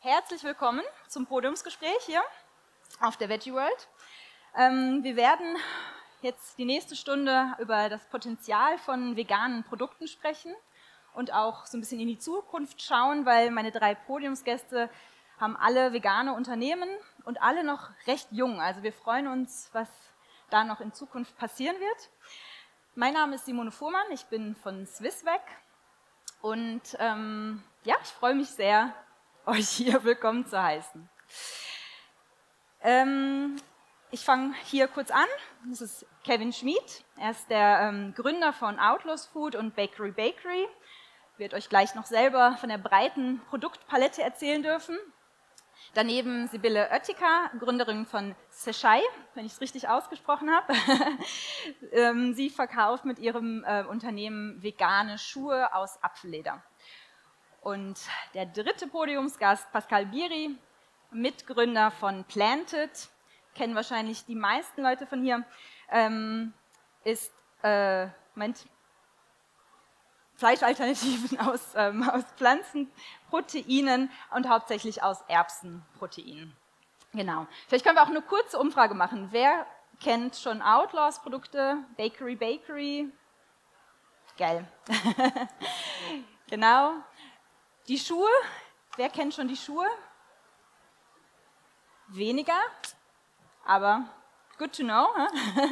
Herzlich willkommen zum Podiumsgespräch hier auf der Veggie World. Ähm, wir werden jetzt die nächste Stunde über das Potenzial von veganen Produkten sprechen und auch so ein bisschen in die Zukunft schauen, weil meine drei Podiumsgäste haben alle vegane Unternehmen und alle noch recht jung. Also wir freuen uns, was da noch in Zukunft passieren wird. Mein Name ist Simone Fuhrmann, ich bin von Swissweg und ähm, ja, ich freue mich sehr, euch hier willkommen zu heißen. Ähm, ich fange hier kurz an. Das ist Kevin Schmid. Er ist der ähm, Gründer von Outlaws Food und Bakery Bakery. Wird euch gleich noch selber von der breiten Produktpalette erzählen dürfen. Daneben Sibylle Oettiker, Gründerin von Sechai, wenn ich es richtig ausgesprochen habe. Ähm, sie verkauft mit ihrem äh, Unternehmen vegane Schuhe aus Apfelleder. Und der dritte Podiumsgast, Pascal Biri, Mitgründer von Planted, kennen wahrscheinlich die meisten Leute von hier, ähm, ist, äh, Moment, Fleischalternativen aus, ähm, aus Pflanzenproteinen und hauptsächlich aus Erbsenproteinen. Genau. Vielleicht können wir auch eine kurze Umfrage machen. Wer kennt schon Outlaws-Produkte? Bakery, Bakery? Geil. genau. Die Schuhe. Wer kennt schon die Schuhe? Weniger, aber good to know.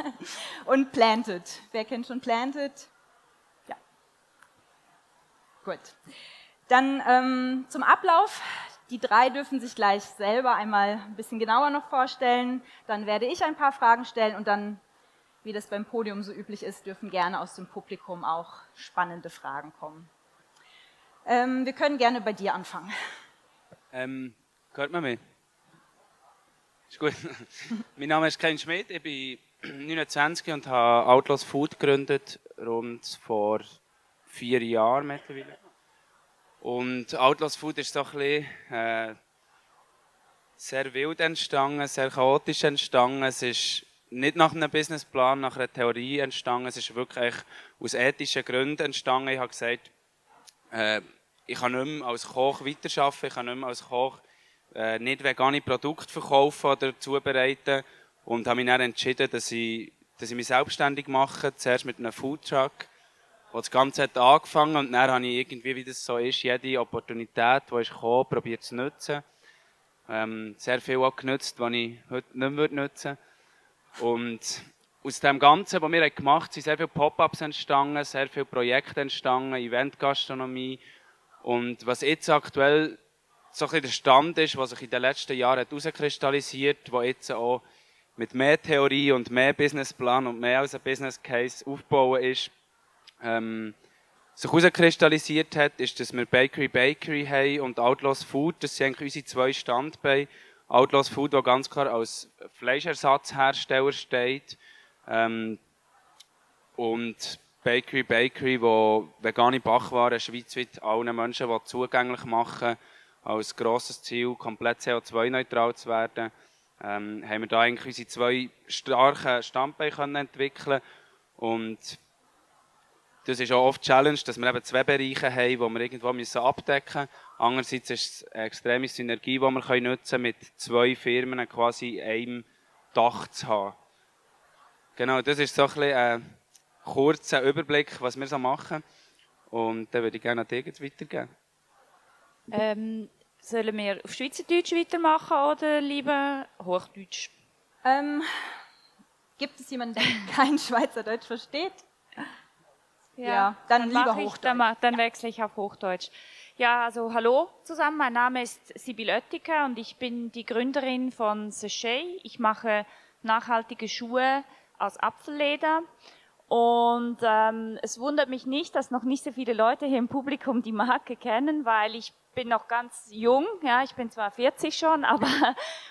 Und Planted. Wer kennt schon Planted? Ja. Gut. Dann ähm, zum Ablauf. Die drei dürfen sich gleich selber einmal ein bisschen genauer noch vorstellen. Dann werde ich ein paar Fragen stellen und dann, wie das beim Podium so üblich ist, dürfen gerne aus dem Publikum auch spannende Fragen kommen. Ähm, wir können gerne bei dir anfangen. Ähm, hört man mich? Ist gut. mein Name ist Ken Schmidt, ich bin 29 und habe Outlaws Food gegründet, rund vor vier Jahren mittlerweile. Und Outlaws Food ist so ein bisschen, äh, sehr wild entstanden, sehr chaotisch entstanden. Es ist nicht nach einem Businessplan, nach einer Theorie entstanden. Es ist wirklich aus ethischen Gründen entstanden. Ich habe gesagt, äh, ich kann nicht mehr als Koch weiterarbeiten, ich kann nicht mehr als Koch äh, nicht vegane Produkte verkaufen oder zubereiten und habe mich dann entschieden, dass ich, dass ich mich selbstständig mache, zuerst mit einem Foodtruck, wo das Ganze hat angefangen und dann habe ich irgendwie, wie das so ist, jede Opportunität, die ist gekommen, probiert zu nutzen. Ähm, sehr viel auch genutzt, was ich heute nicht mehr nutzen würde. Und aus dem Ganzen, was wir gemacht haben, sind sehr viele Pop-ups entstanden, sehr viele Projekte entstanden, Eventgastronomie, und was jetzt aktuell so ein der Stand ist, was sich in den letzten Jahren herauskristallisiert, wo jetzt auch mit mehr Theorie und mehr Businessplan und mehr als ein Business Case aufbauen ist, ähm, sich herauskristallisiert hat, ist, dass wir Bakery Bakery haben und Outlaws Food. Das sind eigentlich unsere zwei Standbeine. Outlaws Food, der ganz klar als Fleischersatzhersteller steht. Ähm, und Bakery Bakery, wo vegane Backwaren schweizweit allen Menschen zugänglich machen als grosses Ziel, komplett CO2-neutral zu werden, ähm, haben wir da eigentlich unsere zwei starken Standbeine entwickeln und das ist auch oft Challenge, dass wir eben zwei Bereiche haben, die wir irgendwo müssen abdecken müssen. Andererseits ist es eine extreme Synergie, die wir nutzen können, mit zwei Firmen quasi in einem Dach zu haben. Genau, das ist so ein bisschen, äh, kurzen Überblick, was wir so machen. Und dann würde ich gerne an dich weitergeben. Ähm, sollen wir auf Schweizerdeutsch weitermachen oder lieber Hochdeutsch? Ähm, gibt es jemanden, der kein Schweizerdeutsch versteht? Ja, ja dann, dann lieber ich, Hochdeutsch. Dann, dann, wechsle ich auf Hochdeutsch. Ja, also hallo zusammen, mein Name ist Sibyl Oettiker und ich bin die Gründerin von Sachet. Ich mache nachhaltige Schuhe aus Apfelleder und ähm, es wundert mich nicht, dass noch nicht so viele Leute hier im Publikum die Marke kennen, weil ich bin noch ganz jung. Ja, ich bin zwar 40 schon, aber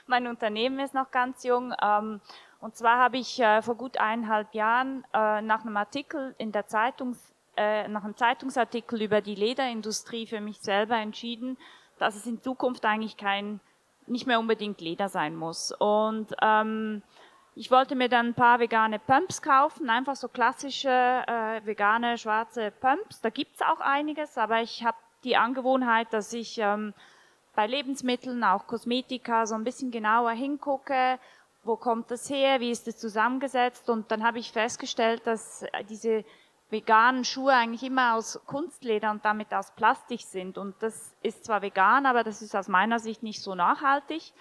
mein Unternehmen ist noch ganz jung. Ähm, und zwar habe ich äh, vor gut eineinhalb Jahren äh, nach einem Artikel in der Zeitung, äh, nach einem Zeitungsartikel über die Lederindustrie für mich selber entschieden, dass es in Zukunft eigentlich kein, nicht mehr unbedingt Leder sein muss. Und ähm, ich wollte mir dann ein paar vegane Pumps kaufen, einfach so klassische äh, vegane schwarze Pumps. Da gibt's auch einiges, aber ich habe die Angewohnheit, dass ich ähm, bei Lebensmitteln, auch Kosmetika, so ein bisschen genauer hingucke, wo kommt das her, wie ist es zusammengesetzt? Und dann habe ich festgestellt, dass diese veganen Schuhe eigentlich immer aus Kunstleder und damit aus Plastik sind. Und das ist zwar vegan, aber das ist aus meiner Sicht nicht so nachhaltig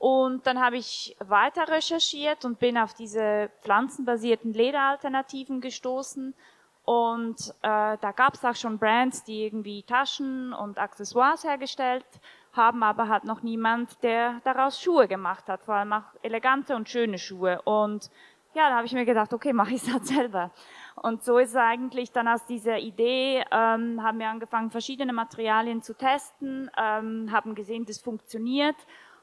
und dann habe ich weiter recherchiert und bin auf diese pflanzenbasierten Lederalternativen gestoßen und äh, da gab es auch schon Brands, die irgendwie Taschen und Accessoires hergestellt haben, aber hat noch niemand, der daraus Schuhe gemacht hat, vor allem auch elegante und schöne Schuhe. Und ja, da habe ich mir gedacht, okay, mache ich es halt selber. Und so ist es eigentlich dann aus dieser Idee, ähm, haben wir angefangen, verschiedene Materialien zu testen, ähm, haben gesehen, das funktioniert.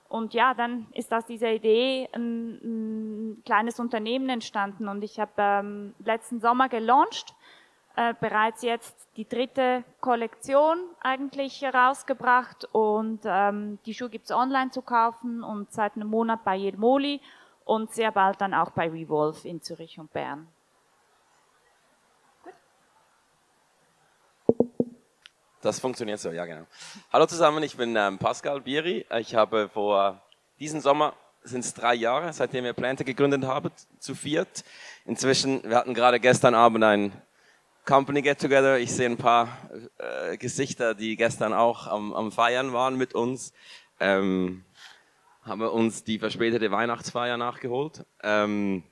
Und ja, dann ist aus dieser Idee ein, ein kleines Unternehmen entstanden. Und ich habe ähm, letzten Sommer gelauncht äh, bereits jetzt die dritte Kollektion eigentlich herausgebracht und ähm, die Schuhe gibt es online zu kaufen und seit einem Monat bei Jelmoli und sehr bald dann auch bei Revolve in Zürich und Bern. Das funktioniert so, ja genau. Hallo zusammen, ich bin ähm, Pascal Bieri. Ich habe vor diesem Sommer sind es drei Jahre, seitdem wir Plante gegründet haben, zu viert. Inzwischen, wir hatten gerade gestern Abend ein Company Get Together. Ich sehe ein paar äh, Gesichter, die gestern auch am, am Feiern waren mit uns. Ähm, haben wir uns die verspätete Weihnachtsfeier nachgeholt. Ähm,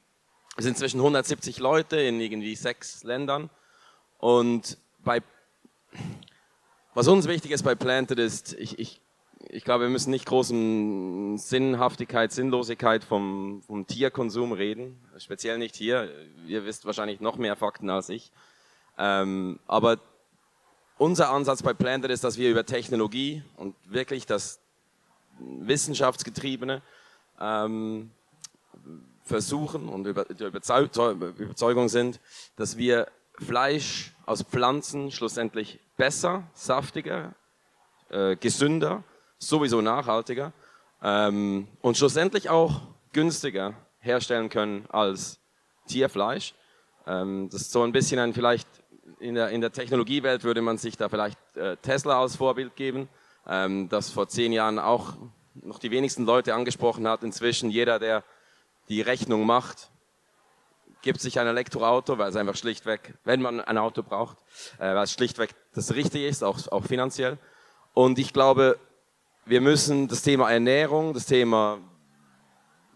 wir sind zwischen 170 Leute in irgendwie sechs Ländern. Und bei, was uns wichtig ist bei Planted ist, ich, ich, ich glaube, wir müssen nicht großen Sinnhaftigkeit, Sinnlosigkeit vom, vom Tierkonsum reden. Speziell nicht hier. Ihr wisst wahrscheinlich noch mehr Fakten als ich. Ähm, aber unser Ansatz bei Planted ist, dass wir über Technologie und wirklich das Wissenschaftsgetriebene ähm, versuchen und über, der Überzeugung sind, dass wir Fleisch aus Pflanzen schlussendlich besser, saftiger, äh, gesünder, sowieso nachhaltiger ähm, und schlussendlich auch günstiger herstellen können als Tierfleisch. Ähm, das ist so ein bisschen ein vielleicht in der, in der Technologiewelt würde man sich da vielleicht äh, Tesla als Vorbild geben, ähm, das vor zehn Jahren auch noch die wenigsten Leute angesprochen hat. Inzwischen jeder, der die Rechnung macht, gibt sich ein Elektroauto, weil es einfach schlichtweg, wenn man ein Auto braucht, äh, weil es schlichtweg das Richtige ist, auch, auch finanziell. Und ich glaube, wir müssen das Thema Ernährung, das Thema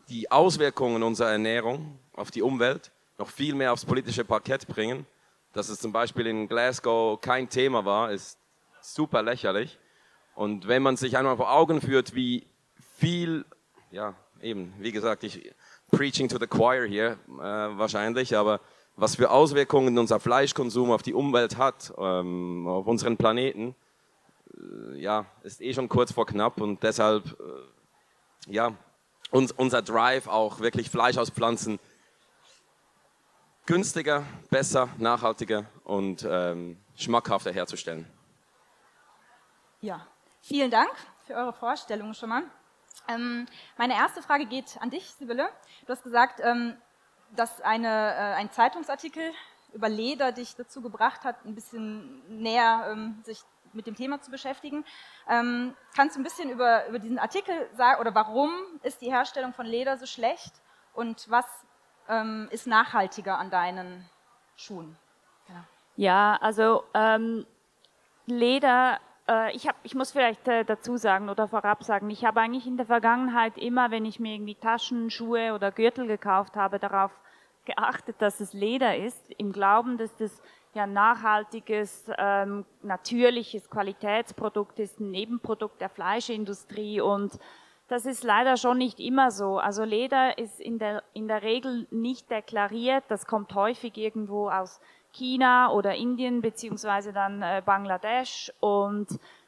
die Auswirkungen unserer Ernährung auf die Umwelt noch viel mehr aufs politische Parkett bringen dass es zum Beispiel in Glasgow kein Thema war, ist super lächerlich. Und wenn man sich einmal vor Augen führt, wie viel, ja, eben, wie gesagt, ich preaching to the choir hier äh, wahrscheinlich, aber was für Auswirkungen unser Fleischkonsum auf die Umwelt hat, ähm, auf unseren Planeten, äh, ja, ist eh schon kurz vor knapp und deshalb, äh, ja, uns, unser Drive auch wirklich Fleisch aus Pflanzen günstiger, besser, nachhaltiger und ähm, schmackhafter herzustellen. Ja, vielen Dank für eure Vorstellung schon mal. Ähm, meine erste Frage geht an dich, Sibylle. Du hast gesagt, ähm, dass eine, äh, ein Zeitungsartikel über Leder dich dazu gebracht hat, ein bisschen näher ähm, sich mit dem Thema zu beschäftigen. Ähm, kannst du ein bisschen über, über diesen Artikel sagen oder warum ist die Herstellung von Leder so schlecht und was ähm, ist nachhaltiger an deinen Schuhen? Genau. Ja, also ähm, Leder, ich, hab, ich muss vielleicht äh, dazu sagen oder vorab sagen, ich habe eigentlich in der Vergangenheit immer, wenn ich mir irgendwie Taschen, Schuhe oder Gürtel gekauft habe, darauf geachtet, dass es Leder ist, im Glauben, dass das ja nachhaltiges, ähm, natürliches Qualitätsprodukt ist, ein Nebenprodukt der Fleischindustrie und das ist leider schon nicht immer so. Also Leder ist in der, in der Regel nicht deklariert. Das kommt häufig irgendwo aus China oder Indien beziehungsweise dann äh, Bangladesch und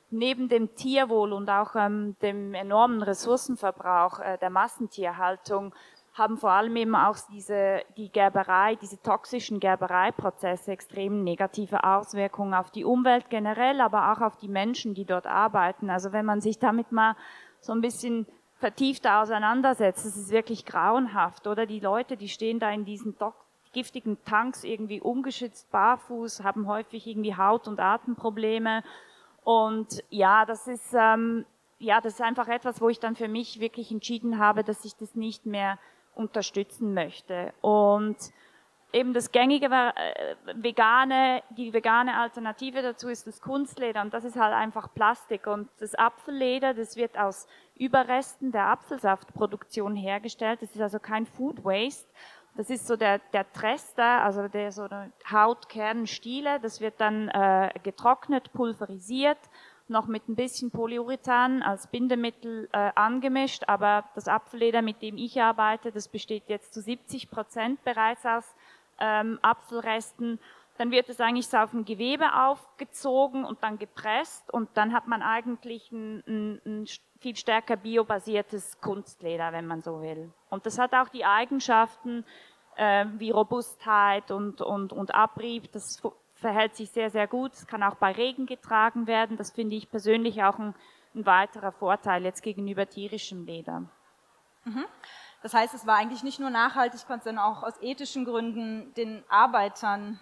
neben dem Tierwohl und auch ähm, dem enormen Ressourcenverbrauch äh, der Massentierhaltung haben vor allem eben auch diese, die Gerberei, diese toxischen Gerbereiprozesse extrem negative Auswirkungen auf die Umwelt generell, aber auch auf die Menschen, die dort arbeiten. Also wenn man sich damit mal so ein bisschen vertiefter auseinandersetzt, das ist wirklich grauenhaft, oder? Die Leute, die stehen da in diesen giftigen Tanks irgendwie ungeschützt barfuß, haben häufig irgendwie Haut- und Atemprobleme. Und ja, das ist, ähm, ja, das ist einfach etwas, wo ich dann für mich wirklich entschieden habe, dass ich das nicht mehr unterstützen möchte. Und eben das gängige äh, vegane, die vegane Alternative dazu ist das Kunstleder und das ist halt einfach Plastik und das Apfelleder, das wird aus Überresten der Apfelsaftproduktion hergestellt. Das ist also kein Food Waste. Das ist so der, der Trester, also der so Hautkernstiele. Das wird dann äh, getrocknet, pulverisiert noch mit ein bisschen Polyurethan als Bindemittel äh, angemischt, aber das Apfelleder, mit dem ich arbeite, das besteht jetzt zu 70 Prozent bereits aus ähm, Apfelresten. Dann wird es eigentlich so auf dem Gewebe aufgezogen und dann gepresst und dann hat man eigentlich ein, ein, ein viel stärker biobasiertes Kunstleder, wenn man so will. Und das hat auch die Eigenschaften äh, wie Robustheit und, und, und Abrieb. Das verhält sich sehr, sehr gut. Es kann auch bei Regen getragen werden. Das finde ich persönlich auch ein, ein weiterer Vorteil jetzt gegenüber tierischem Leder. Mhm. Das heißt, es war eigentlich nicht nur nachhaltig, sondern auch aus ethischen Gründen den Arbeitern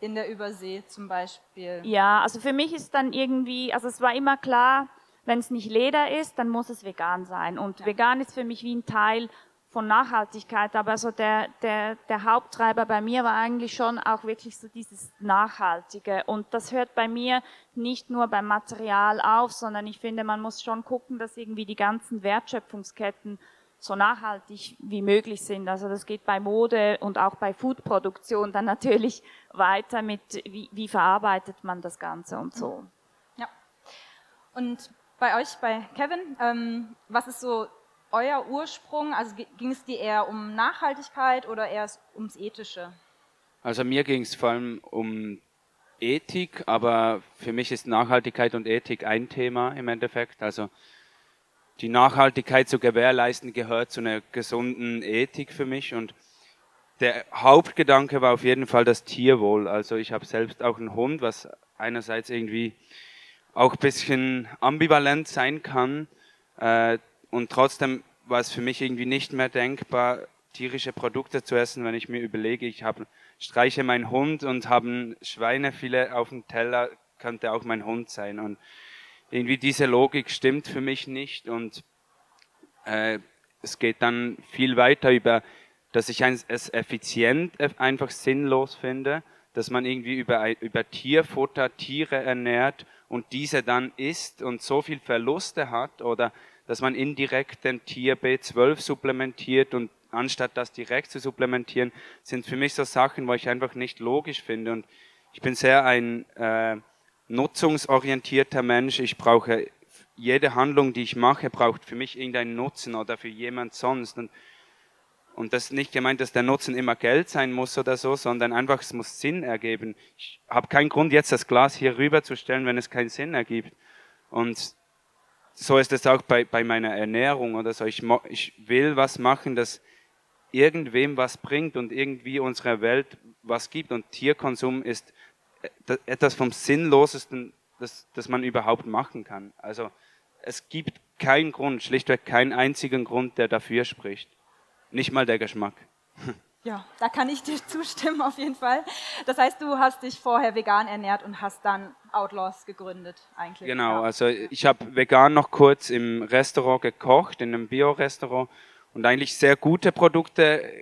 in der Übersee zum Beispiel. Ja, also für mich ist dann irgendwie, also es war immer klar, wenn es nicht Leder ist, dann muss es vegan sein. Und ja. vegan ist für mich wie ein Teil von Nachhaltigkeit, aber so der, der, der Haupttreiber bei mir war eigentlich schon auch wirklich so dieses Nachhaltige. Und das hört bei mir nicht nur beim Material auf, sondern ich finde, man muss schon gucken, dass irgendwie die ganzen Wertschöpfungsketten so nachhaltig wie möglich sind. Also das geht bei Mode und auch bei Foodproduktion dann natürlich weiter mit, wie, wie verarbeitet man das Ganze und so. Ja. Und bei euch, bei Kevin, ähm, was ist so euer Ursprung? Also ging es dir eher um Nachhaltigkeit oder eher ums Ethische? Also mir ging es vor allem um Ethik, aber für mich ist Nachhaltigkeit und Ethik ein Thema im Endeffekt. Also die Nachhaltigkeit zu gewährleisten gehört zu einer gesunden Ethik für mich und der Hauptgedanke war auf jeden Fall das Tierwohl. Also ich habe selbst auch einen Hund, was einerseits irgendwie auch ein bisschen ambivalent sein kann. Äh, und trotzdem war es für mich irgendwie nicht mehr denkbar, tierische Produkte zu essen, wenn ich mir überlege, ich habe, streiche meinen Hund und habe Schweinefilet auf dem Teller, könnte auch mein Hund sein. Und irgendwie diese Logik stimmt für mich nicht und äh, es geht dann viel weiter über, dass ich es effizient einfach sinnlos finde, dass man irgendwie über, über Tierfutter Tiere ernährt und diese dann isst und so viel Verluste hat oder dass man indirekt den Tier B12 supplementiert und anstatt das direkt zu supplementieren, sind für mich so Sachen, wo ich einfach nicht logisch finde. Und ich bin sehr ein äh, nutzungsorientierter Mensch. Ich brauche jede Handlung, die ich mache, braucht für mich irgendeinen Nutzen oder für jemand sonst. Und, und das nicht gemeint, dass der Nutzen immer Geld sein muss oder so, sondern einfach, es muss Sinn ergeben. Ich habe keinen Grund, jetzt das Glas hier rüber zu stellen, wenn es keinen Sinn ergibt. Und so ist es auch bei, bei meiner Ernährung oder so. Ich, ich will was machen, das irgendwem was bringt und irgendwie unserer Welt was gibt. Und Tierkonsum ist äh, etwas vom Sinnlosesten, das, das man überhaupt machen kann. Also es gibt keinen Grund, schlichtweg keinen einzigen Grund, der dafür spricht. Nicht mal der Geschmack. Ja, da kann ich dir zustimmen auf jeden Fall. Das heißt, du hast dich vorher vegan ernährt und hast dann Outlaws gegründet eigentlich. Genau, ja. also ich habe vegan noch kurz im Restaurant gekocht, in einem Bio-Restaurant und eigentlich sehr gute Produkte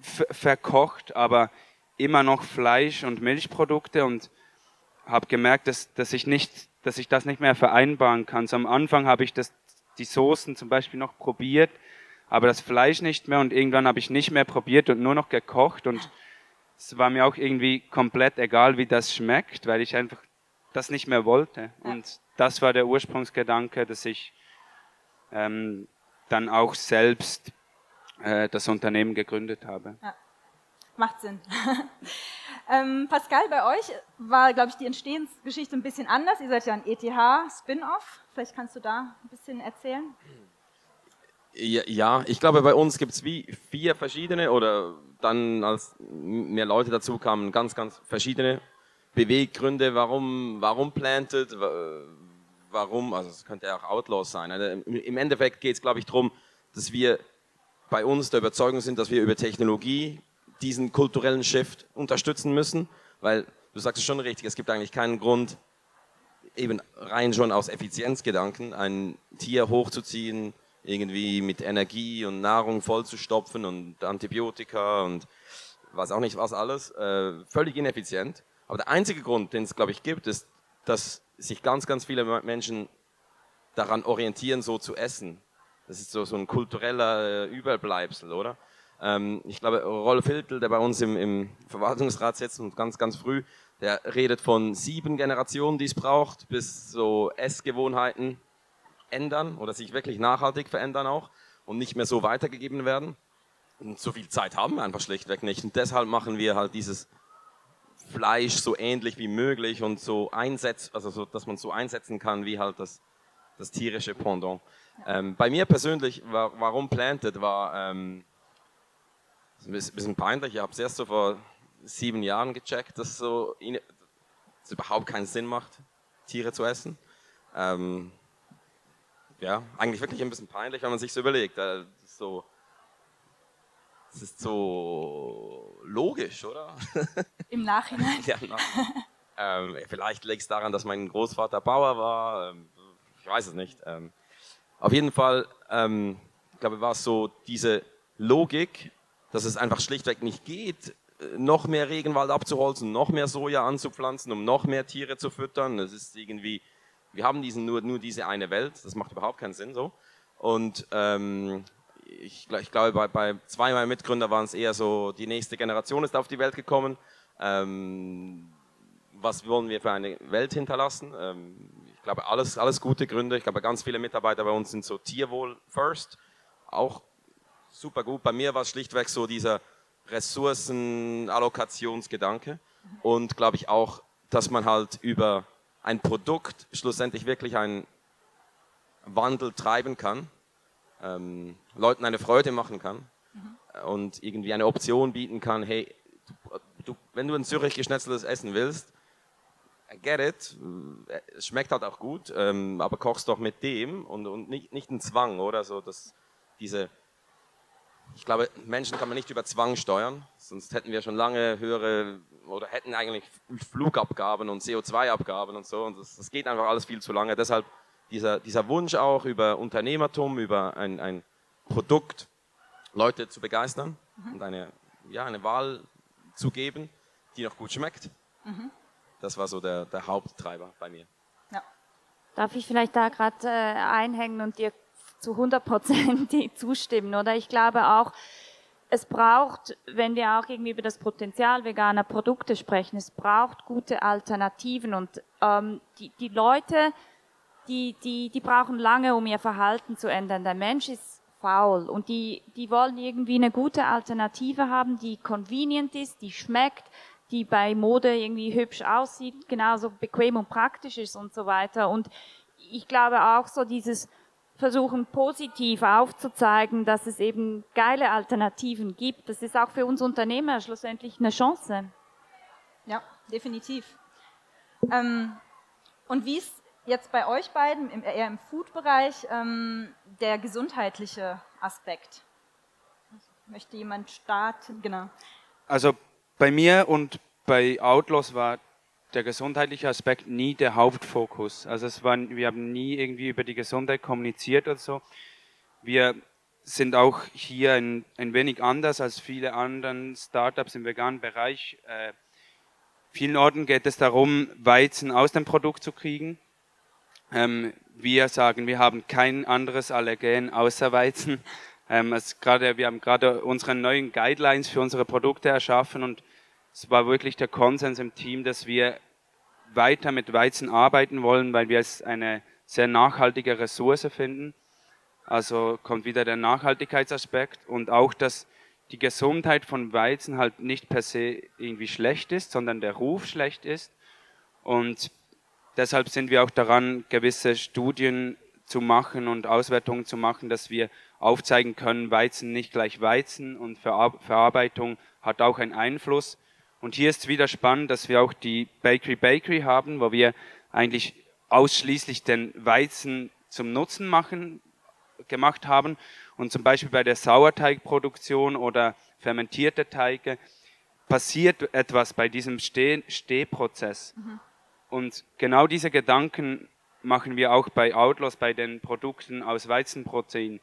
verkocht, aber immer noch Fleisch und Milchprodukte und habe gemerkt, dass, dass ich nicht, dass ich das nicht mehr vereinbaren kann. So am Anfang habe ich das, die Soßen zum Beispiel noch probiert, aber das Fleisch nicht mehr und irgendwann habe ich nicht mehr probiert und nur noch gekocht und es war mir auch irgendwie komplett egal, wie das schmeckt, weil ich einfach das nicht mehr wollte. Und das war der Ursprungsgedanke, dass ich ähm, dann auch selbst äh, das Unternehmen gegründet habe. Ja. Macht Sinn. ähm, Pascal, bei euch war, glaube ich, die Entstehensgeschichte ein bisschen anders. Ihr seid ja ein ETH-Spin-Off. Vielleicht kannst du da ein bisschen erzählen. Ja, ich glaube, bei uns gibt es vier verschiedene oder dann, als mehr Leute dazu kamen, ganz, ganz verschiedene Beweggründe, warum, warum Planted, warum, also es könnte auch Outlaws sein. Also Im Endeffekt geht es, glaube ich, darum, dass wir bei uns der Überzeugung sind, dass wir über Technologie diesen kulturellen Shift unterstützen müssen, weil du sagst es schon richtig, es gibt eigentlich keinen Grund, eben rein schon aus Effizienzgedanken, ein Tier hochzuziehen, irgendwie mit Energie und Nahrung vollzustopfen und Antibiotika und was auch nicht was alles, äh, völlig ineffizient. Aber der einzige Grund, den es, glaube ich, gibt, ist, dass sich ganz, ganz viele Menschen daran orientieren, so zu essen. Das ist so, so ein kultureller äh, Überbleibsel, oder? Ähm, ich glaube, Rolf Hiltel, der bei uns im, im Verwaltungsrat sitzt und ganz, ganz früh, der redet von sieben Generationen, die es braucht, bis so Essgewohnheiten ändern oder sich wirklich nachhaltig verändern auch und nicht mehr so weitergegeben werden. Und so viel Zeit haben wir einfach schlichtweg nicht. Und deshalb machen wir halt dieses Fleisch so ähnlich wie möglich und so einsetzt, also so, dass man so einsetzen kann wie halt das, das tierische Pendant. Ähm, bei mir persönlich, war, warum Planted, war ähm, ein bisschen peinlich. Ich habe es erst so vor sieben Jahren gecheckt, dass so dass es überhaupt keinen Sinn macht, Tiere zu essen. Ähm, ja, eigentlich wirklich ein bisschen peinlich, wenn man sich so überlegt. Äh, so, das ist so logisch, oder? Im Nachhinein. ja, na, ähm, vielleicht liegt es daran, dass mein Großvater Bauer war. Ähm, ich weiß es nicht. Ähm, auf jeden Fall, ähm, ich glaube, war es so diese Logik, dass es einfach schlichtweg nicht geht, äh, noch mehr Regenwald abzuholzen, noch mehr Soja anzupflanzen, um noch mehr Tiere zu füttern. Das ist irgendwie, wir haben diesen, nur, nur diese eine Welt, das macht überhaupt keinen Sinn so. Und ähm, ich, ich, glaube, bei, bei zwei meiner Mitgründer waren es eher so, die nächste Generation ist auf die Welt gekommen. Ähm, was wollen wir für eine Welt hinterlassen? Ähm, ich glaube, alles, alles gute Gründe. Ich glaube, ganz viele Mitarbeiter bei uns sind so Tierwohl first. Auch super gut. Bei mir war es schlichtweg so dieser Ressourcenallokationsgedanke und glaube ich auch, dass man halt über ein Produkt schlussendlich wirklich einen Wandel treiben kann, ähm, Leuten eine Freude machen kann mhm. und irgendwie eine Option bieten kann, hey, du, du, wenn du ein Zürich geschnetzeltes essen willst, I get it, es schmeckt halt auch gut, ähm, aber kochst doch mit dem und, und nicht, nicht ein Zwang, oder so, dass diese ich glaube, Menschen kann man nicht über Zwang steuern, sonst hätten wir schon lange höhere oder hätten eigentlich Flugabgaben und CO2-Abgaben und so. Und das, das, geht einfach alles viel zu lange. Deshalb dieser, dieser Wunsch auch über Unternehmertum, über ein, ein Produkt, Leute zu begeistern mhm. und eine, ja, eine Wahl zu geben, die noch gut schmeckt. Mhm. Das war so der, der Haupttreiber bei mir. Ja. Darf ich vielleicht da gerade äh, einhängen und dir zu 100 Prozent zustimmen, oder? Ich glaube auch, es braucht, wenn wir auch irgendwie über das Potenzial veganer Produkte sprechen, es braucht gute Alternativen und ähm, die, die Leute, die, die, die brauchen lange, um ihr Verhalten zu ändern. Der Mensch ist faul und die, die wollen irgendwie eine gute Alternative haben, die convenient ist, die schmeckt, die bei Mode irgendwie hübsch aussieht, genauso bequem und praktisch ist und so weiter. Und ich glaube auch so dieses versuchen positiv aufzuzeigen, dass es eben geile Alternativen gibt. Das ist auch für uns Unternehmer schlussendlich eine Chance. Ja, definitiv. Ähm, und wie ist jetzt bei euch beiden, im, eher im Food-Bereich, ähm, der gesundheitliche Aspekt? Möchte jemand starten? Genau. Also bei mir und bei Outlaws war der gesundheitliche Aspekt nie der Hauptfokus. Also es war, wir haben nie irgendwie über die Gesundheit kommuniziert oder so. Wir sind auch hier ein, ein wenig anders als viele anderen Startups im veganen Bereich. Äh, vielen Orten geht es darum, Weizen aus dem Produkt zu kriegen. Ähm, wir sagen, wir haben kein anderes Allergen außer Weizen. Ähm, es grade, wir haben gerade unsere neuen Guidelines für unsere Produkte erschaffen und es war wirklich der Konsens im Team, dass wir weiter mit Weizen arbeiten wollen, weil wir es eine sehr nachhaltige Ressource finden. Also kommt wieder der Nachhaltigkeitsaspekt und auch, dass die Gesundheit von Weizen halt nicht per se irgendwie schlecht ist, sondern der Ruf schlecht ist. Und deshalb sind wir auch daran, gewisse Studien zu machen und Auswertungen zu machen, dass wir aufzeigen können, Weizen nicht gleich Weizen und Verarbeitung hat auch einen Einfluss. Und hier ist wieder spannend, dass wir auch die Bakery Bakery haben, wo wir eigentlich ausschließlich den Weizen zum Nutzen machen, gemacht haben. Und zum Beispiel bei der Sauerteigproduktion oder fermentierte Teige passiert etwas bei diesem Steh Stehprozess. Mhm. Und genau diese Gedanken machen wir auch bei Outlaws, bei den Produkten aus Weizenprotein.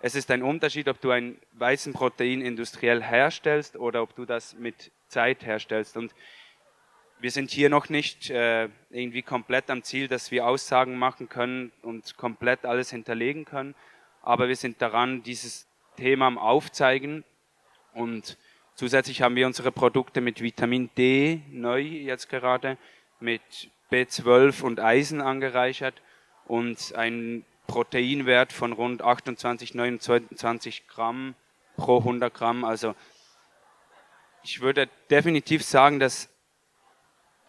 Es ist ein Unterschied, ob du ein Weizenprotein industriell herstellst oder ob du das mit Zeit herstellst. Und wir sind hier noch nicht äh, irgendwie komplett am Ziel, dass wir Aussagen machen können und komplett alles hinterlegen können. Aber wir sind daran, dieses Thema am Aufzeigen. Und zusätzlich haben wir unsere Produkte mit Vitamin D neu jetzt gerade, mit B12 und Eisen angereichert und ein Proteinwert von rund 28, 29 Gramm pro 100 Gramm. Also ich würde definitiv sagen, dass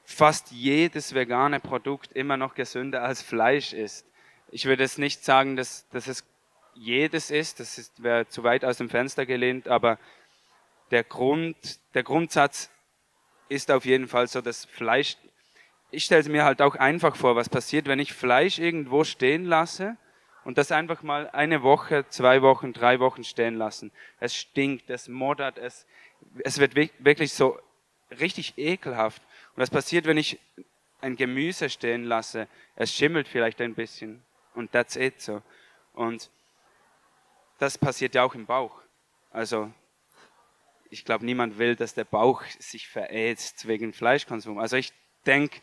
fast jedes vegane Produkt immer noch gesünder als Fleisch ist. Ich würde es nicht sagen, dass, dass es jedes ist, das wäre zu weit aus dem Fenster gelehnt, aber der, Grund, der Grundsatz ist auf jeden Fall so, dass Fleisch, ich stelle es mir halt auch einfach vor, was passiert, wenn ich Fleisch irgendwo stehen lasse und das einfach mal eine Woche, zwei Wochen, drei Wochen stehen lassen. Es stinkt, es moddert, es, es wird wirklich so richtig ekelhaft. Und was passiert, wenn ich ein Gemüse stehen lasse? Es schimmelt vielleicht ein bisschen und that's it so. Und das passiert ja auch im Bauch. Also ich glaube, niemand will, dass der Bauch sich verätzt wegen Fleischkonsum. Also ich denke,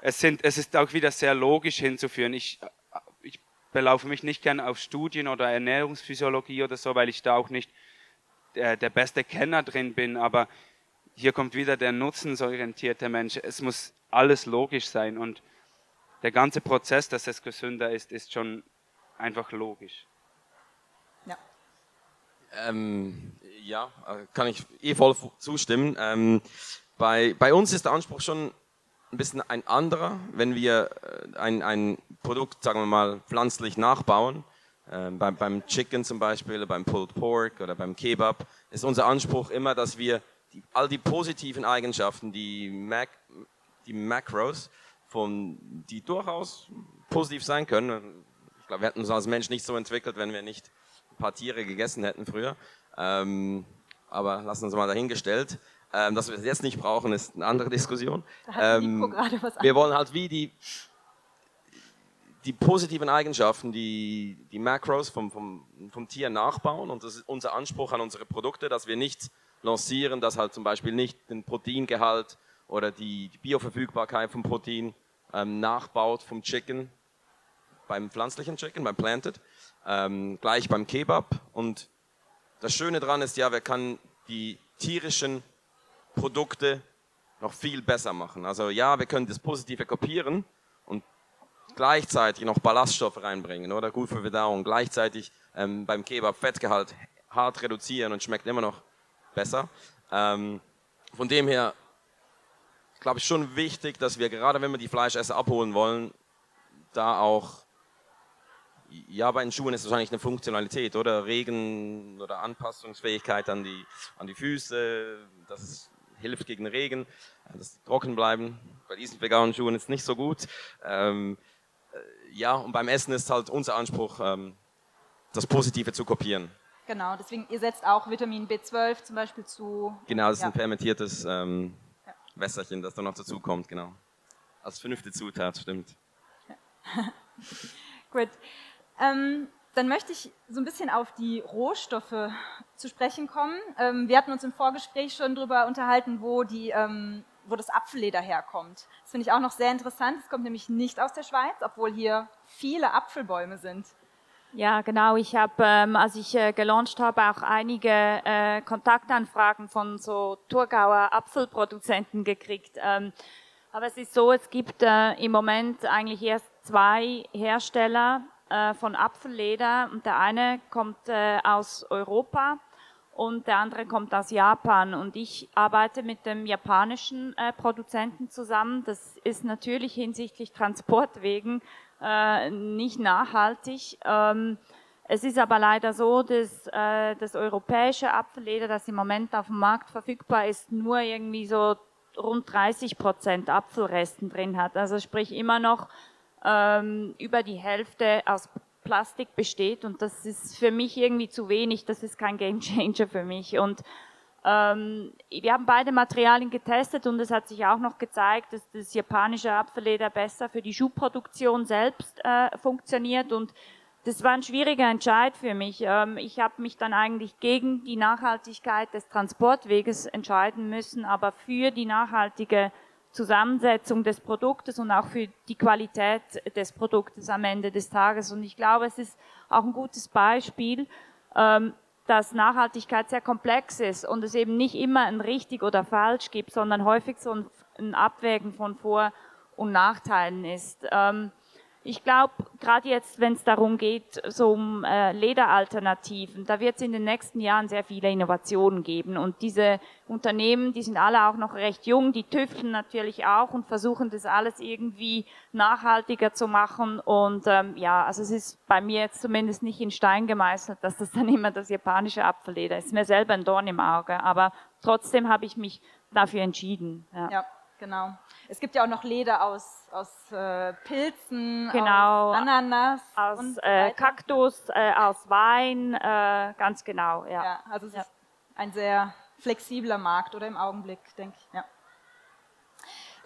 es, sind, es ist auch wieder sehr logisch hinzuführen. Ich belaufe mich nicht gern auf Studien oder Ernährungsphysiologie oder so, weil ich da auch nicht der, der beste Kenner drin bin, aber hier kommt wieder der nutzensorientierte Mensch. Es muss alles logisch sein und der ganze Prozess, dass es gesünder ist, ist schon einfach logisch. Ja. Ähm, ja, kann ich eh voll zustimmen. Ähm, bei, bei uns ist der Anspruch schon ein bisschen ein anderer, wenn wir äh, ein, ein Produkt, sagen wir mal, pflanzlich nachbauen. Ähm, beim, beim Chicken zum Beispiel, beim Pulled Pork oder beim Kebab ist unser Anspruch immer, dass wir die, all die positiven Eigenschaften, die, Mac, die Macros, von, die durchaus positiv sein können. Ich glaube, wir hätten uns als Mensch nicht so entwickelt, wenn wir nicht ein paar Tiere gegessen hätten früher. Ähm, aber lassen uns mal dahingestellt. Ähm, dass wir es jetzt nicht brauchen, ist eine andere Diskussion. Ähm, wir wollen halt wie die, die positiven Eigenschaften, die, die Macros vom, vom, vom Tier nachbauen. Und das ist unser Anspruch an unsere Produkte, dass wir nicht lancieren, das halt zum Beispiel nicht den Proteingehalt oder die, die Bioverfügbarkeit vom Protein ähm, nachbaut vom Chicken, beim pflanzlichen Chicken, beim Planted, ähm, gleich beim Kebab. Und das Schöne daran ist ja, wir können die tierischen Produkte noch viel besser machen. Also ja, wir können das Positive kopieren und gleichzeitig noch Ballaststoffe reinbringen oder gut für Verdauung, gleichzeitig ähm, beim Kebab Fettgehalt hart reduzieren und schmeckt immer noch besser. Ähm, von dem her glaube ich schon wichtig, dass wir gerade wenn wir die Fleischesser abholen wollen, da auch ja, bei den Schuhen ist es wahrscheinlich eine Funktionalität, oder? Regen oder Anpassungsfähigkeit an die, an die Füße, dass es hilft gegen Regen, dass die trocken bleiben. Bei diesen veganen Schuhen ist es nicht so gut. Ähm, äh, ja, und beim Essen ist halt unser Anspruch, ähm, das Positive zu kopieren. Genau, deswegen, ihr setzt auch Vitamin B12 zum Beispiel zu. Genau, das ist ja. ein fermentiertes ähm, ja. Wässerchen, das da noch dazu kommt, genau. Als fünfte Zutat, stimmt. Ja. Gut. Ähm, dann möchte ich so ein bisschen auf die Rohstoffe zu sprechen kommen. Ähm, wir hatten uns im Vorgespräch schon darüber unterhalten, wo, die, ähm, wo das Apfelleder herkommt. Das finde ich auch noch sehr interessant. Es kommt nämlich nicht aus der Schweiz, obwohl hier viele Apfelbäume sind. Ja, genau. Ich habe, ähm, als ich äh, gelauncht habe, auch einige äh, Kontaktanfragen von so Thurgauer Apfelproduzenten gekriegt. Ähm, aber es ist so, es gibt äh, im Moment eigentlich erst zwei Hersteller äh, von Apfelleder und der eine kommt äh, aus Europa und der andere kommt aus Japan und ich arbeite mit dem japanischen äh, Produzenten zusammen. Das ist natürlich hinsichtlich Transport wegen äh, nicht nachhaltig. Ähm, es ist aber leider so, dass das europäische Apfelleder, das im Moment auf dem Markt verfügbar ist, nur irgendwie so rund 30 Prozent Apfelresten drin hat. Also sprich immer noch ähm, über die Hälfte aus Plastik besteht und das ist für mich irgendwie zu wenig. Das ist kein Game Changer für mich und Ähm, wir haben beide Materialien getestet und es hat sich auch noch gezeigt, dass das japanische Apfelleder besser für die Schuhproduktion selbst äh, funktioniert und das war ein schwieriger Entscheid für mich. Ähm, ich habe mich dann eigentlich gegen die Nachhaltigkeit des Transportweges entscheiden müssen, aber für die nachhaltige Zusammensetzung des Produktes und auch für die Qualität des Produktes am Ende des Tages. Und ich glaube, es ist auch ein gutes Beispiel, ähm, dass Nachhaltigkeit sehr komplex ist und es eben nicht immer ein richtig oder falsch gibt, sondern häufig so ein Abwägen von Vor- und Nachteilen ist. Ähm, ich glaube, gerade jetzt, wenn es darum geht, so um äh, Lederalternativen, da wird es in den nächsten Jahren sehr viele Innovationen geben. Und diese Unternehmen, die sind alle auch noch recht jung, die tüfteln natürlich auch und versuchen das alles irgendwie nachhaltiger zu machen. Und ähm, ja, also es ist bei mir jetzt zumindest nicht in Stein gemeißelt, dass das dann immer das japanische Apfelleder ist. Mir selber ein Dorn im Auge, aber trotzdem habe ich mich dafür entschieden. ja. ja genau. Es gibt ja auch noch Leder aus, aus äh, Pilzen, genau, aus Ananas, aus so äh, Kaktus, äh, aus Wein, äh, ganz genau. Ja, ja also es ja. ist ein sehr flexibler Markt oder im Augenblick, denke ich. Ja.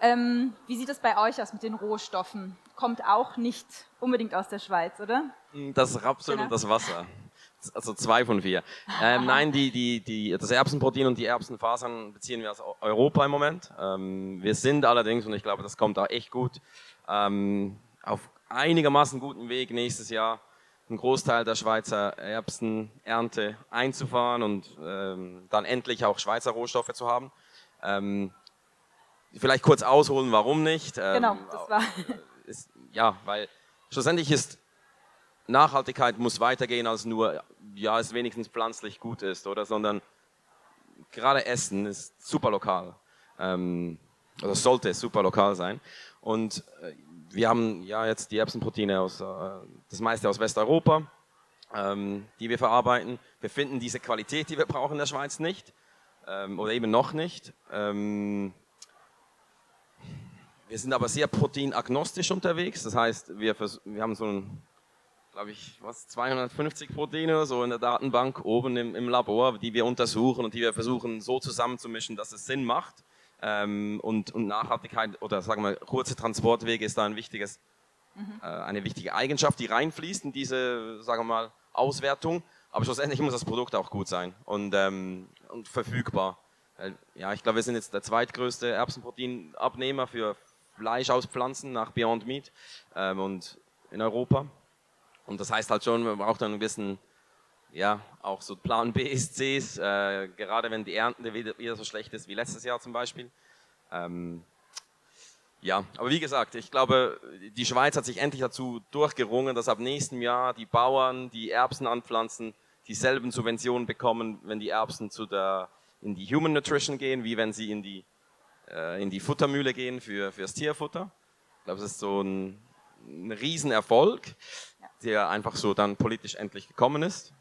Ähm, wie sieht es bei euch aus mit den Rohstoffen? Kommt auch nicht unbedingt aus der Schweiz, oder? Das Rapsöl genau. und das Wasser also zwei von vier. Ähm, nein, die, die, die, das Erbsenprotein und die Erbsenfasern beziehen wir aus Europa im Moment. Ähm, wir sind allerdings, und ich glaube, das kommt da echt gut, ähm, auf einigermaßen guten Weg nächstes Jahr einen Großteil der Schweizer Erbsenernte einzufahren und ähm, dann endlich auch Schweizer Rohstoffe zu haben. Ähm, vielleicht kurz ausholen, warum nicht. Ähm, genau, das war. Ist, ja, weil schlussendlich ist Nachhaltigkeit muss weitergehen als nur, ja, es wenigstens pflanzlich gut ist, oder? Sondern gerade Essen ist super lokal. Ähm, oder sollte super lokal sein. Und äh, wir haben ja jetzt die Erbsenproteine aus, äh, das meiste aus Westeuropa, ähm, die wir verarbeiten. Wir finden diese Qualität, die wir brauchen in der Schweiz nicht. Ähm, oder eben noch nicht. Ähm, wir sind aber sehr proteinagnostisch unterwegs. Das heißt, wir, wir haben so ein glaube ich, was 250 Proteine so in der Datenbank oben im, im, Labor, die wir untersuchen und die wir versuchen so zusammenzumischen, dass es Sinn macht. Ähm, und, und, Nachhaltigkeit oder sagen wir kurze Transportwege ist da ein wichtiges, mhm. äh, eine wichtige Eigenschaft, die reinfließt in diese, sagen wir mal, Auswertung. Aber schlussendlich muss das Produkt auch gut sein und, ähm, und verfügbar. Ja, ich glaube, wir sind jetzt der zweitgrößte Erbsenproteinabnehmer für Fleisch aus Pflanzen nach Beyond Meat ähm, und in Europa. Und das heißt halt schon, man braucht dann ein bisschen, ja, auch so Plan B, Cs, äh, gerade wenn die Ernte wieder, wieder, so schlecht ist wie letztes Jahr zum Beispiel. Ähm, ja, aber wie gesagt, ich glaube, die Schweiz hat sich endlich dazu durchgerungen, dass ab nächstem Jahr die Bauern, die Erbsen anpflanzen, dieselben Subventionen bekommen, wenn die Erbsen zu der, in die Human Nutrition gehen, wie wenn sie in die, äh, in die Futtermühle gehen für, fürs Tierfutter. Ich glaube, das ist so ein, ein Riesenerfolg der einfach so dann politisch endlich gekommen ist.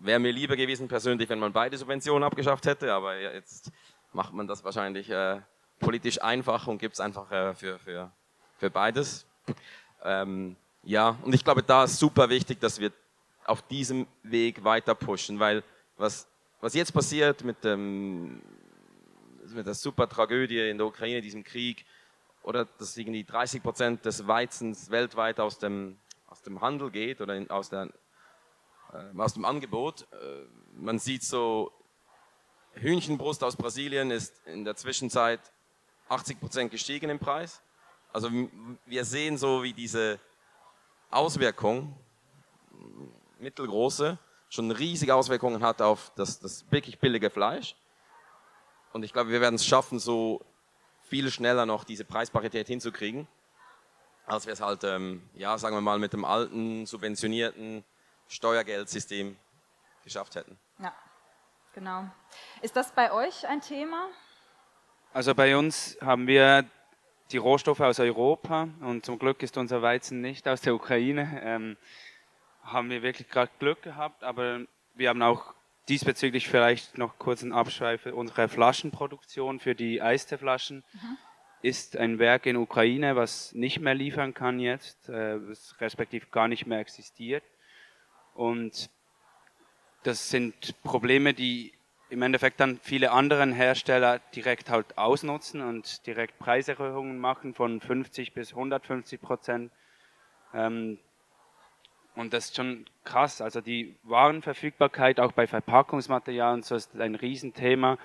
Wäre mir lieber gewesen persönlich, wenn man beide Subventionen abgeschafft hätte, aber jetzt macht man das wahrscheinlich äh, politisch einfach und gibt es einfach äh, für, für, für beides. Ähm, ja, und ich glaube, da ist super wichtig, dass wir auf diesem Weg weiter pushen, weil was, was jetzt passiert mit, dem, mit der super Tragödie in der Ukraine, diesem Krieg, oder dass irgendwie 30 Prozent des Weizens weltweit aus dem dem Handel geht oder in, aus, der, äh, aus dem Angebot. Äh, man sieht so, Hühnchenbrust aus Brasilien ist in der Zwischenzeit 80 Prozent gestiegen im Preis. Also wir sehen so, wie diese Auswirkung, mittelgroße, schon riesige Auswirkungen hat auf das, das wirklich billige Fleisch. Und ich glaube, wir werden es schaffen, so viel schneller noch diese Preisparität hinzukriegen als wir es halt, ähm, ja, sagen wir mal, mit dem alten, subventionierten Steuergeldsystem geschafft hätten. Ja, genau. Ist das bei euch ein Thema? Also bei uns haben wir die Rohstoffe aus Europa und zum Glück ist unser Weizen nicht aus der Ukraine. Ähm, haben wir wirklich gerade Glück gehabt, aber wir haben auch diesbezüglich vielleicht noch kurz einen Abschweif unsere Flaschenproduktion für die Eisteflaschen. Mhm ist ein Werk in Ukraine, was nicht mehr liefern kann jetzt, äh, respektive gar nicht mehr existiert. Und das sind Probleme, die im Endeffekt dann viele anderen Hersteller direkt halt ausnutzen und direkt Preiserhöhungen machen von 50 bis 150 Prozent. Ähm, und das ist schon krass. Also die Warenverfügbarkeit auch bei Verpackungsmaterialien so ist ein Riesenthema.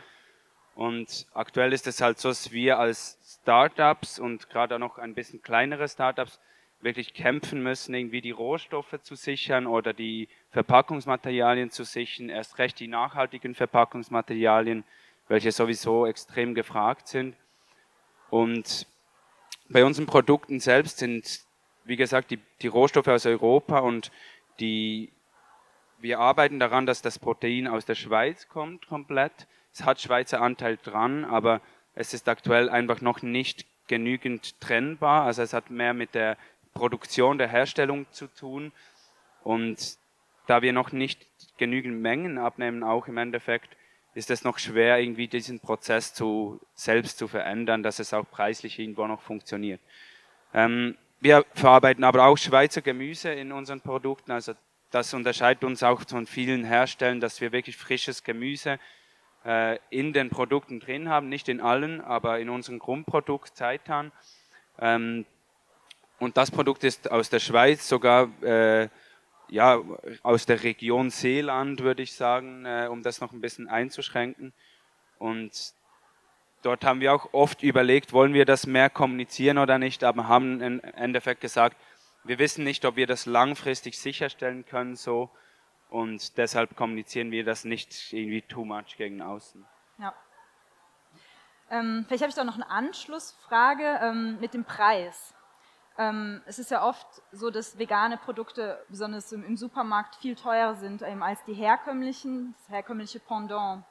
Und aktuell ist es halt so, dass wir als Startups und gerade auch noch ein bisschen kleinere Startups wirklich kämpfen müssen, irgendwie die Rohstoffe zu sichern oder die Verpackungsmaterialien zu sichern, erst recht die nachhaltigen Verpackungsmaterialien, welche sowieso extrem gefragt sind. Und bei unseren Produkten selbst sind, wie gesagt, die, die Rohstoffe aus Europa und die, wir arbeiten daran, dass das Protein aus der Schweiz kommt komplett. Es hat Schweizer Anteil dran, aber es ist aktuell einfach noch nicht genügend trennbar. Also es hat mehr mit der Produktion, der Herstellung zu tun. Und da wir noch nicht genügend Mengen abnehmen, auch im Endeffekt, ist es noch schwer, irgendwie diesen Prozess zu, selbst zu verändern, dass es auch preislich irgendwo noch funktioniert. Ähm, wir verarbeiten aber auch Schweizer Gemüse in unseren Produkten, also das unterscheidet uns auch von vielen Herstellern, dass wir wirklich frisches Gemüse äh, in den Produkten drin haben, nicht in allen, aber in unserem Grundprodukt Zeitan. Ähm, und das Produkt ist aus der Schweiz, sogar äh, ja, aus der Region Seeland, würde ich sagen, äh, um das noch ein bisschen einzuschränken. Und dort haben wir auch oft überlegt, wollen wir das mehr kommunizieren oder nicht, aber haben im Endeffekt gesagt, wir wissen nicht, ob wir das langfristig sicherstellen können so und deshalb kommunizieren wir das nicht irgendwie too much gegen außen. Ja. Ähm, vielleicht habe ich da noch eine Anschlussfrage ähm, mit dem Preis. Ähm, es ist ja oft so, dass vegane Produkte, besonders im, im Supermarkt, viel teurer sind ähm, als die herkömmlichen, das herkömmliche Pendant.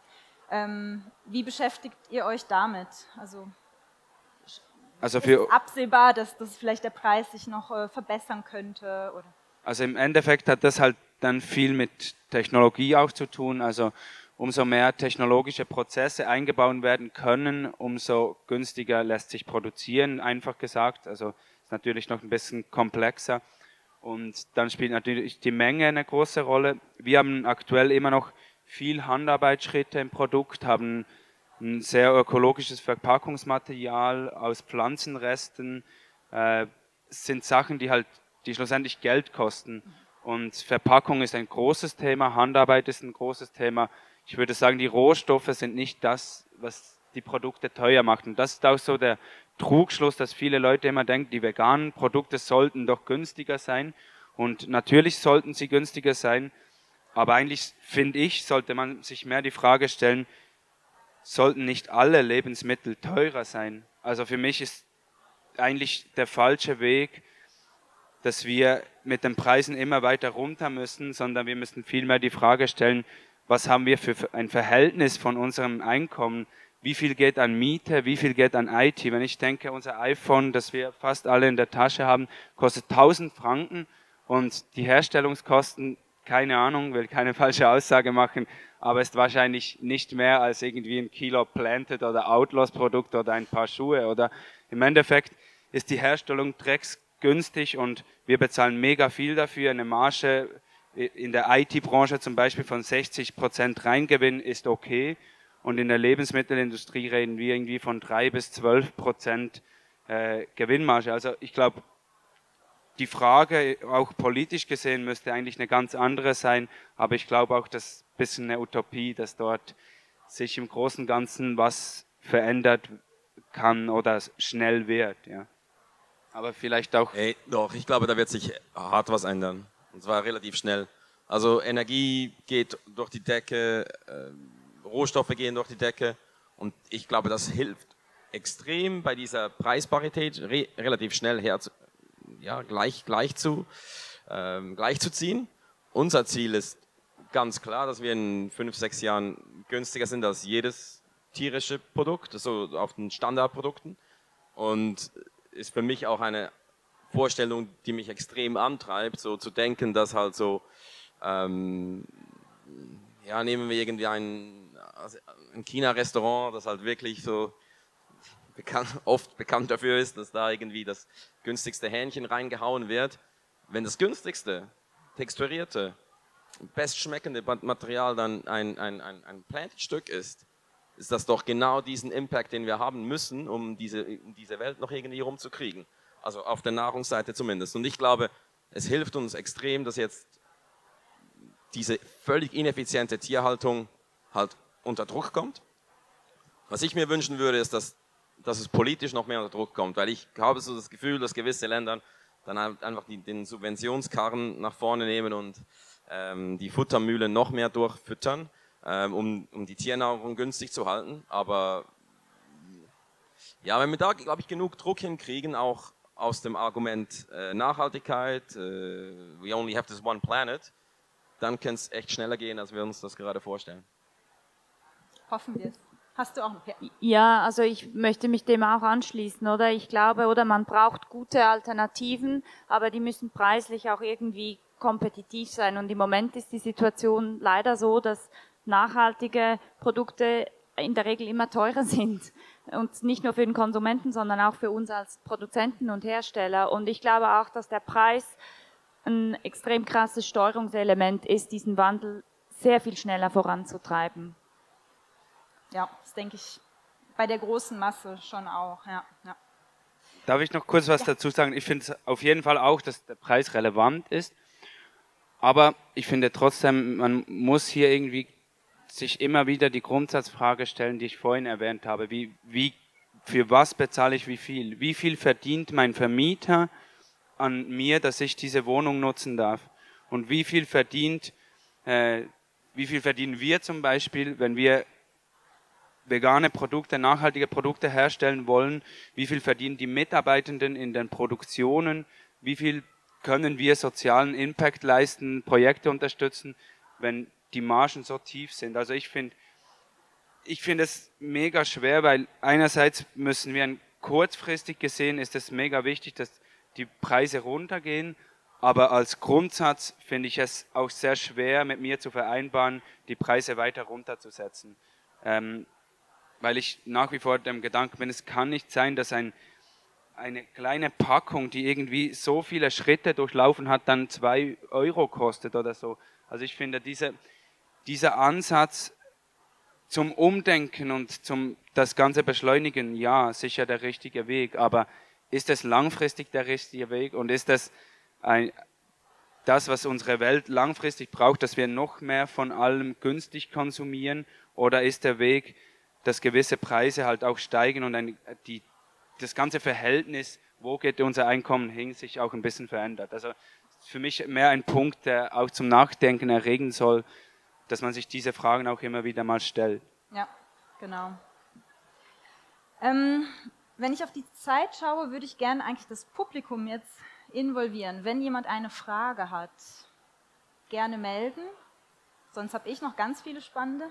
Ähm, wie beschäftigt ihr euch damit? Also, also für, ist absehbar, dass, dass vielleicht der Preis sich noch äh, verbessern könnte? Oder? Also im Endeffekt hat das halt dann viel mit Technologie auch zu tun. Also umso mehr technologische Prozesse eingebaut werden können, umso günstiger lässt sich produzieren, einfach gesagt. Also natürlich noch ein bisschen komplexer. Und dann spielt natürlich die Menge eine große Rolle. Wir haben aktuell immer noch viel Handarbeitsschritte im Produkt, haben ein sehr ökologisches Verpackungsmaterial aus Pflanzenresten. Äh, sind Sachen, die halt, die schlussendlich Geld kosten. Und Verpackung ist ein großes Thema, Handarbeit ist ein großes Thema. Ich würde sagen, die Rohstoffe sind nicht das, was die Produkte teuer macht. Und das ist auch so der Trugschluss, dass viele Leute immer denken, die veganen Produkte sollten doch günstiger sein. Und natürlich sollten sie günstiger sein. Aber eigentlich finde ich, sollte man sich mehr die Frage stellen, sollten nicht alle Lebensmittel teurer sein? Also für mich ist eigentlich der falsche Weg, dass wir mit den Preisen immer weiter runter müssen, sondern wir müssen vielmehr die Frage stellen, was haben wir für ein Verhältnis von unserem Einkommen? Wie viel geht an Miete, wie viel geht an IT. Wenn ich denke, unser iPhone, das wir fast alle in der Tasche haben, kostet 1000 Franken und die Herstellungskosten, keine Ahnung, will keine falsche Aussage machen, aber ist wahrscheinlich nicht mehr als irgendwie ein Kilo Planted oder Outlaws Produkt oder ein paar Schuhe oder? Im Endeffekt ist die Herstellung drecksgünstig und wir bezahlen mega viel dafür. Eine Marge in der IT-Branche zum Beispiel von 60 Prozent Reingewinn ist okay und in der Lebensmittelindustrie reden wir irgendwie von drei bis zwölf Prozent äh, Gewinnmarge. Also ich glaube, die Frage, auch politisch gesehen, müsste eigentlich eine ganz andere sein. Aber ich glaube auch, das ist ein bisschen eine Utopie, dass dort sich im Großen und Ganzen was verändert kann oder schnell wird. Ja. Aber vielleicht auch. Hey, doch, ich glaube, da wird sich hart was ändern. Und zwar relativ schnell. Also Energie geht durch die Decke. Ähm Rohstoffe gehen durch die Decke und ich glaube, das hilft extrem bei dieser Preisparität re relativ schnell her, ja, gleich, gleich, zu, ähm, gleich zu ziehen. Unser Ziel ist ganz klar, dass wir in fünf, sechs Jahren günstiger sind als jedes tierische Produkt, so auf den Standardprodukten. Und ist für mich auch eine Vorstellung, die mich extrem antreibt, so zu denken, dass halt so, ähm, ja, nehmen wir irgendwie einen also ein China-Restaurant, das halt wirklich so bekannt, oft bekannt dafür ist, dass da irgendwie das günstigste Hähnchen reingehauen wird. Wenn das günstigste, texturierte bestschmeckende Material dann ein, ein, ein, ein Plantstück ist, ist das doch genau diesen Impact, den wir haben müssen, um diese, um diese Welt noch irgendwie rumzukriegen. Also auf der Nahrungsseite zumindest. Und ich glaube, es hilft uns extrem, dass jetzt diese völlig ineffiziente Tierhaltung halt unter Druck kommt. Was ich mir wünschen würde, ist, dass, dass es politisch noch mehr unter Druck kommt, weil ich habe so das Gefühl, dass gewisse Länder dann halt einfach die, den Subventionskarren nach vorne nehmen und ähm, die Futtermühle noch mehr durchfüttern, um, um die Tiernahrung günstig zu halten. Aber ja, wenn wir da, glaube ich, genug Druck hinkriegen, auch aus dem Argument äh, Nachhaltigkeit, äh, we only have this one planet, dann kann es echt schneller gehen, als wir uns das gerade vorstellen. Hoffen wir es. Hast du auch noch? Ja. ja, also ich möchte mich dem auch anschließen, oder? Ich glaube, oder man braucht gute Alternativen, aber die müssen preislich auch irgendwie kompetitiv sein. Und im Moment ist die Situation leider so, dass nachhaltige Produkte in der Regel immer teurer sind. Und nicht nur für den Konsumenten, sondern auch für uns als Produzenten und Hersteller. Und ich glaube auch, dass der Preis ein extrem krasses Steuerungselement ist, diesen Wandel sehr viel schneller voranzutreiben. Ja, das denke ich bei der großen Masse schon auch. Ja, ja. Darf ich noch kurz was ja. dazu sagen? Ich finde auf jeden Fall auch, dass der Preis relevant ist. Aber ich finde trotzdem, man muss hier irgendwie sich immer wieder die Grundsatzfrage stellen, die ich vorhin erwähnt habe. Wie, wie, für was bezahle ich wie viel? Wie viel verdient mein Vermieter an mir, dass ich diese Wohnung nutzen darf? Und wie viel verdient, äh, wie viel verdienen wir zum Beispiel, wenn wir vegane Produkte, nachhaltige Produkte herstellen wollen, wie viel verdienen die Mitarbeitenden in den Produktionen, wie viel können wir sozialen Impact leisten, Projekte unterstützen, wenn die Margen so tief sind. Also ich finde, ich finde es mega schwer, weil einerseits müssen wir kurzfristig gesehen ist es mega wichtig, dass die Preise runtergehen, aber als Grundsatz finde ich es auch sehr schwer, mit mir zu vereinbaren, die Preise weiter runterzusetzen. Ähm, weil ich nach wie vor dem Gedanken bin, es kann nicht sein, dass ein, eine kleine Packung, die irgendwie so viele Schritte durchlaufen hat, dann zwei Euro kostet oder so. Also ich finde, diese, dieser Ansatz zum Umdenken und zum das Ganze beschleunigen, ja, sicher der richtige Weg, aber ist es langfristig der richtige Weg und ist das ein, das, was unsere Welt langfristig braucht, dass wir noch mehr von allem günstig konsumieren oder ist der Weg, dass gewisse Preise halt auch steigen und ein, die, das ganze Verhältnis, wo geht unser Einkommen hin, sich auch ein bisschen verändert. Also für mich mehr ein Punkt, der auch zum Nachdenken erregen soll, dass man sich diese Fragen auch immer wieder mal stellt. Ja, genau. Ähm, wenn ich auf die Zeit schaue, würde ich gerne eigentlich das Publikum jetzt involvieren. Wenn jemand eine Frage hat, gerne melden. Sonst habe ich noch ganz viele spannende.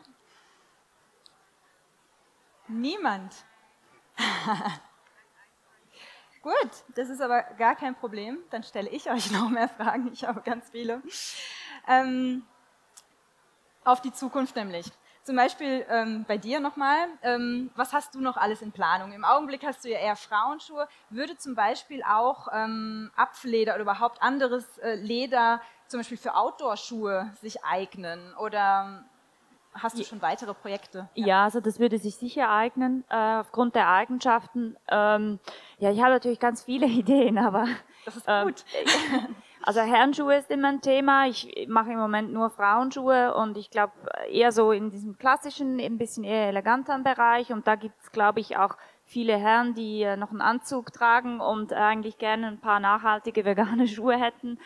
Niemand. Gut, das ist aber gar kein Problem. Dann stelle ich euch noch mehr Fragen. Ich habe ganz viele. Ähm, auf die Zukunft nämlich. Zum Beispiel ähm, bei dir nochmal, ähm, was hast du noch alles in Planung? Im Augenblick hast du ja eher Frauenschuhe. Würde zum Beispiel auch ähm, Apfelleder oder überhaupt anderes äh, Leder zum Beispiel für Outdoor-Schuhe sich eignen? Oder hast du schon weitere Projekte? Ja, ja also das würde sich sicher eignen, äh, aufgrund der Eigenschaften. Ähm, ja, ich habe natürlich ganz viele Ideen, aber... Das ist ähm, gut. also Herrenschuhe ist immer ein Thema. Ich mache im Moment nur Frauenschuhe und ich glaube eher so in diesem klassischen, ein bisschen eher eleganteren Bereich. Und da gibt es, glaube ich, auch viele Herren, die äh, noch einen Anzug tragen und eigentlich gerne ein paar nachhaltige vegane Schuhe hätten.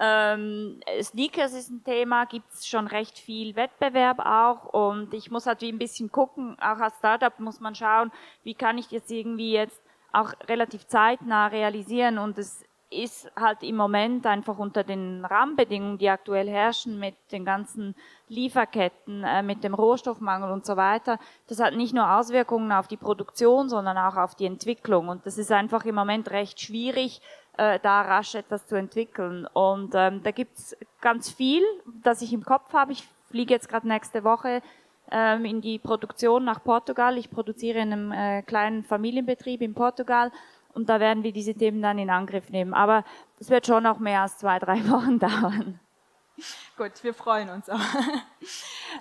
Ähm, Sneakers ist ein Thema, gibt es schon recht viel Wettbewerb auch und ich muss halt wie ein bisschen gucken, auch als Startup muss man schauen, wie kann ich jetzt irgendwie jetzt auch relativ zeitnah realisieren und es ist halt im Moment einfach unter den Rahmenbedingungen, die aktuell herrschen, mit den ganzen Lieferketten, äh, mit dem Rohstoffmangel und so weiter, das hat nicht nur Auswirkungen auf die Produktion, sondern auch auf die Entwicklung. Und das ist einfach im Moment recht schwierig, äh, da rasch etwas zu entwickeln. Und ähm, da gibt's ganz viel, das ich im Kopf habe. Ich fliege jetzt gerade nächste Woche ähm, in die Produktion nach Portugal. Ich produziere in einem äh, kleinen Familienbetrieb in Portugal und da werden wir diese Themen dann in Angriff nehmen. Aber es wird schon noch mehr als zwei, drei Wochen dauern. Gut, wir freuen uns auch.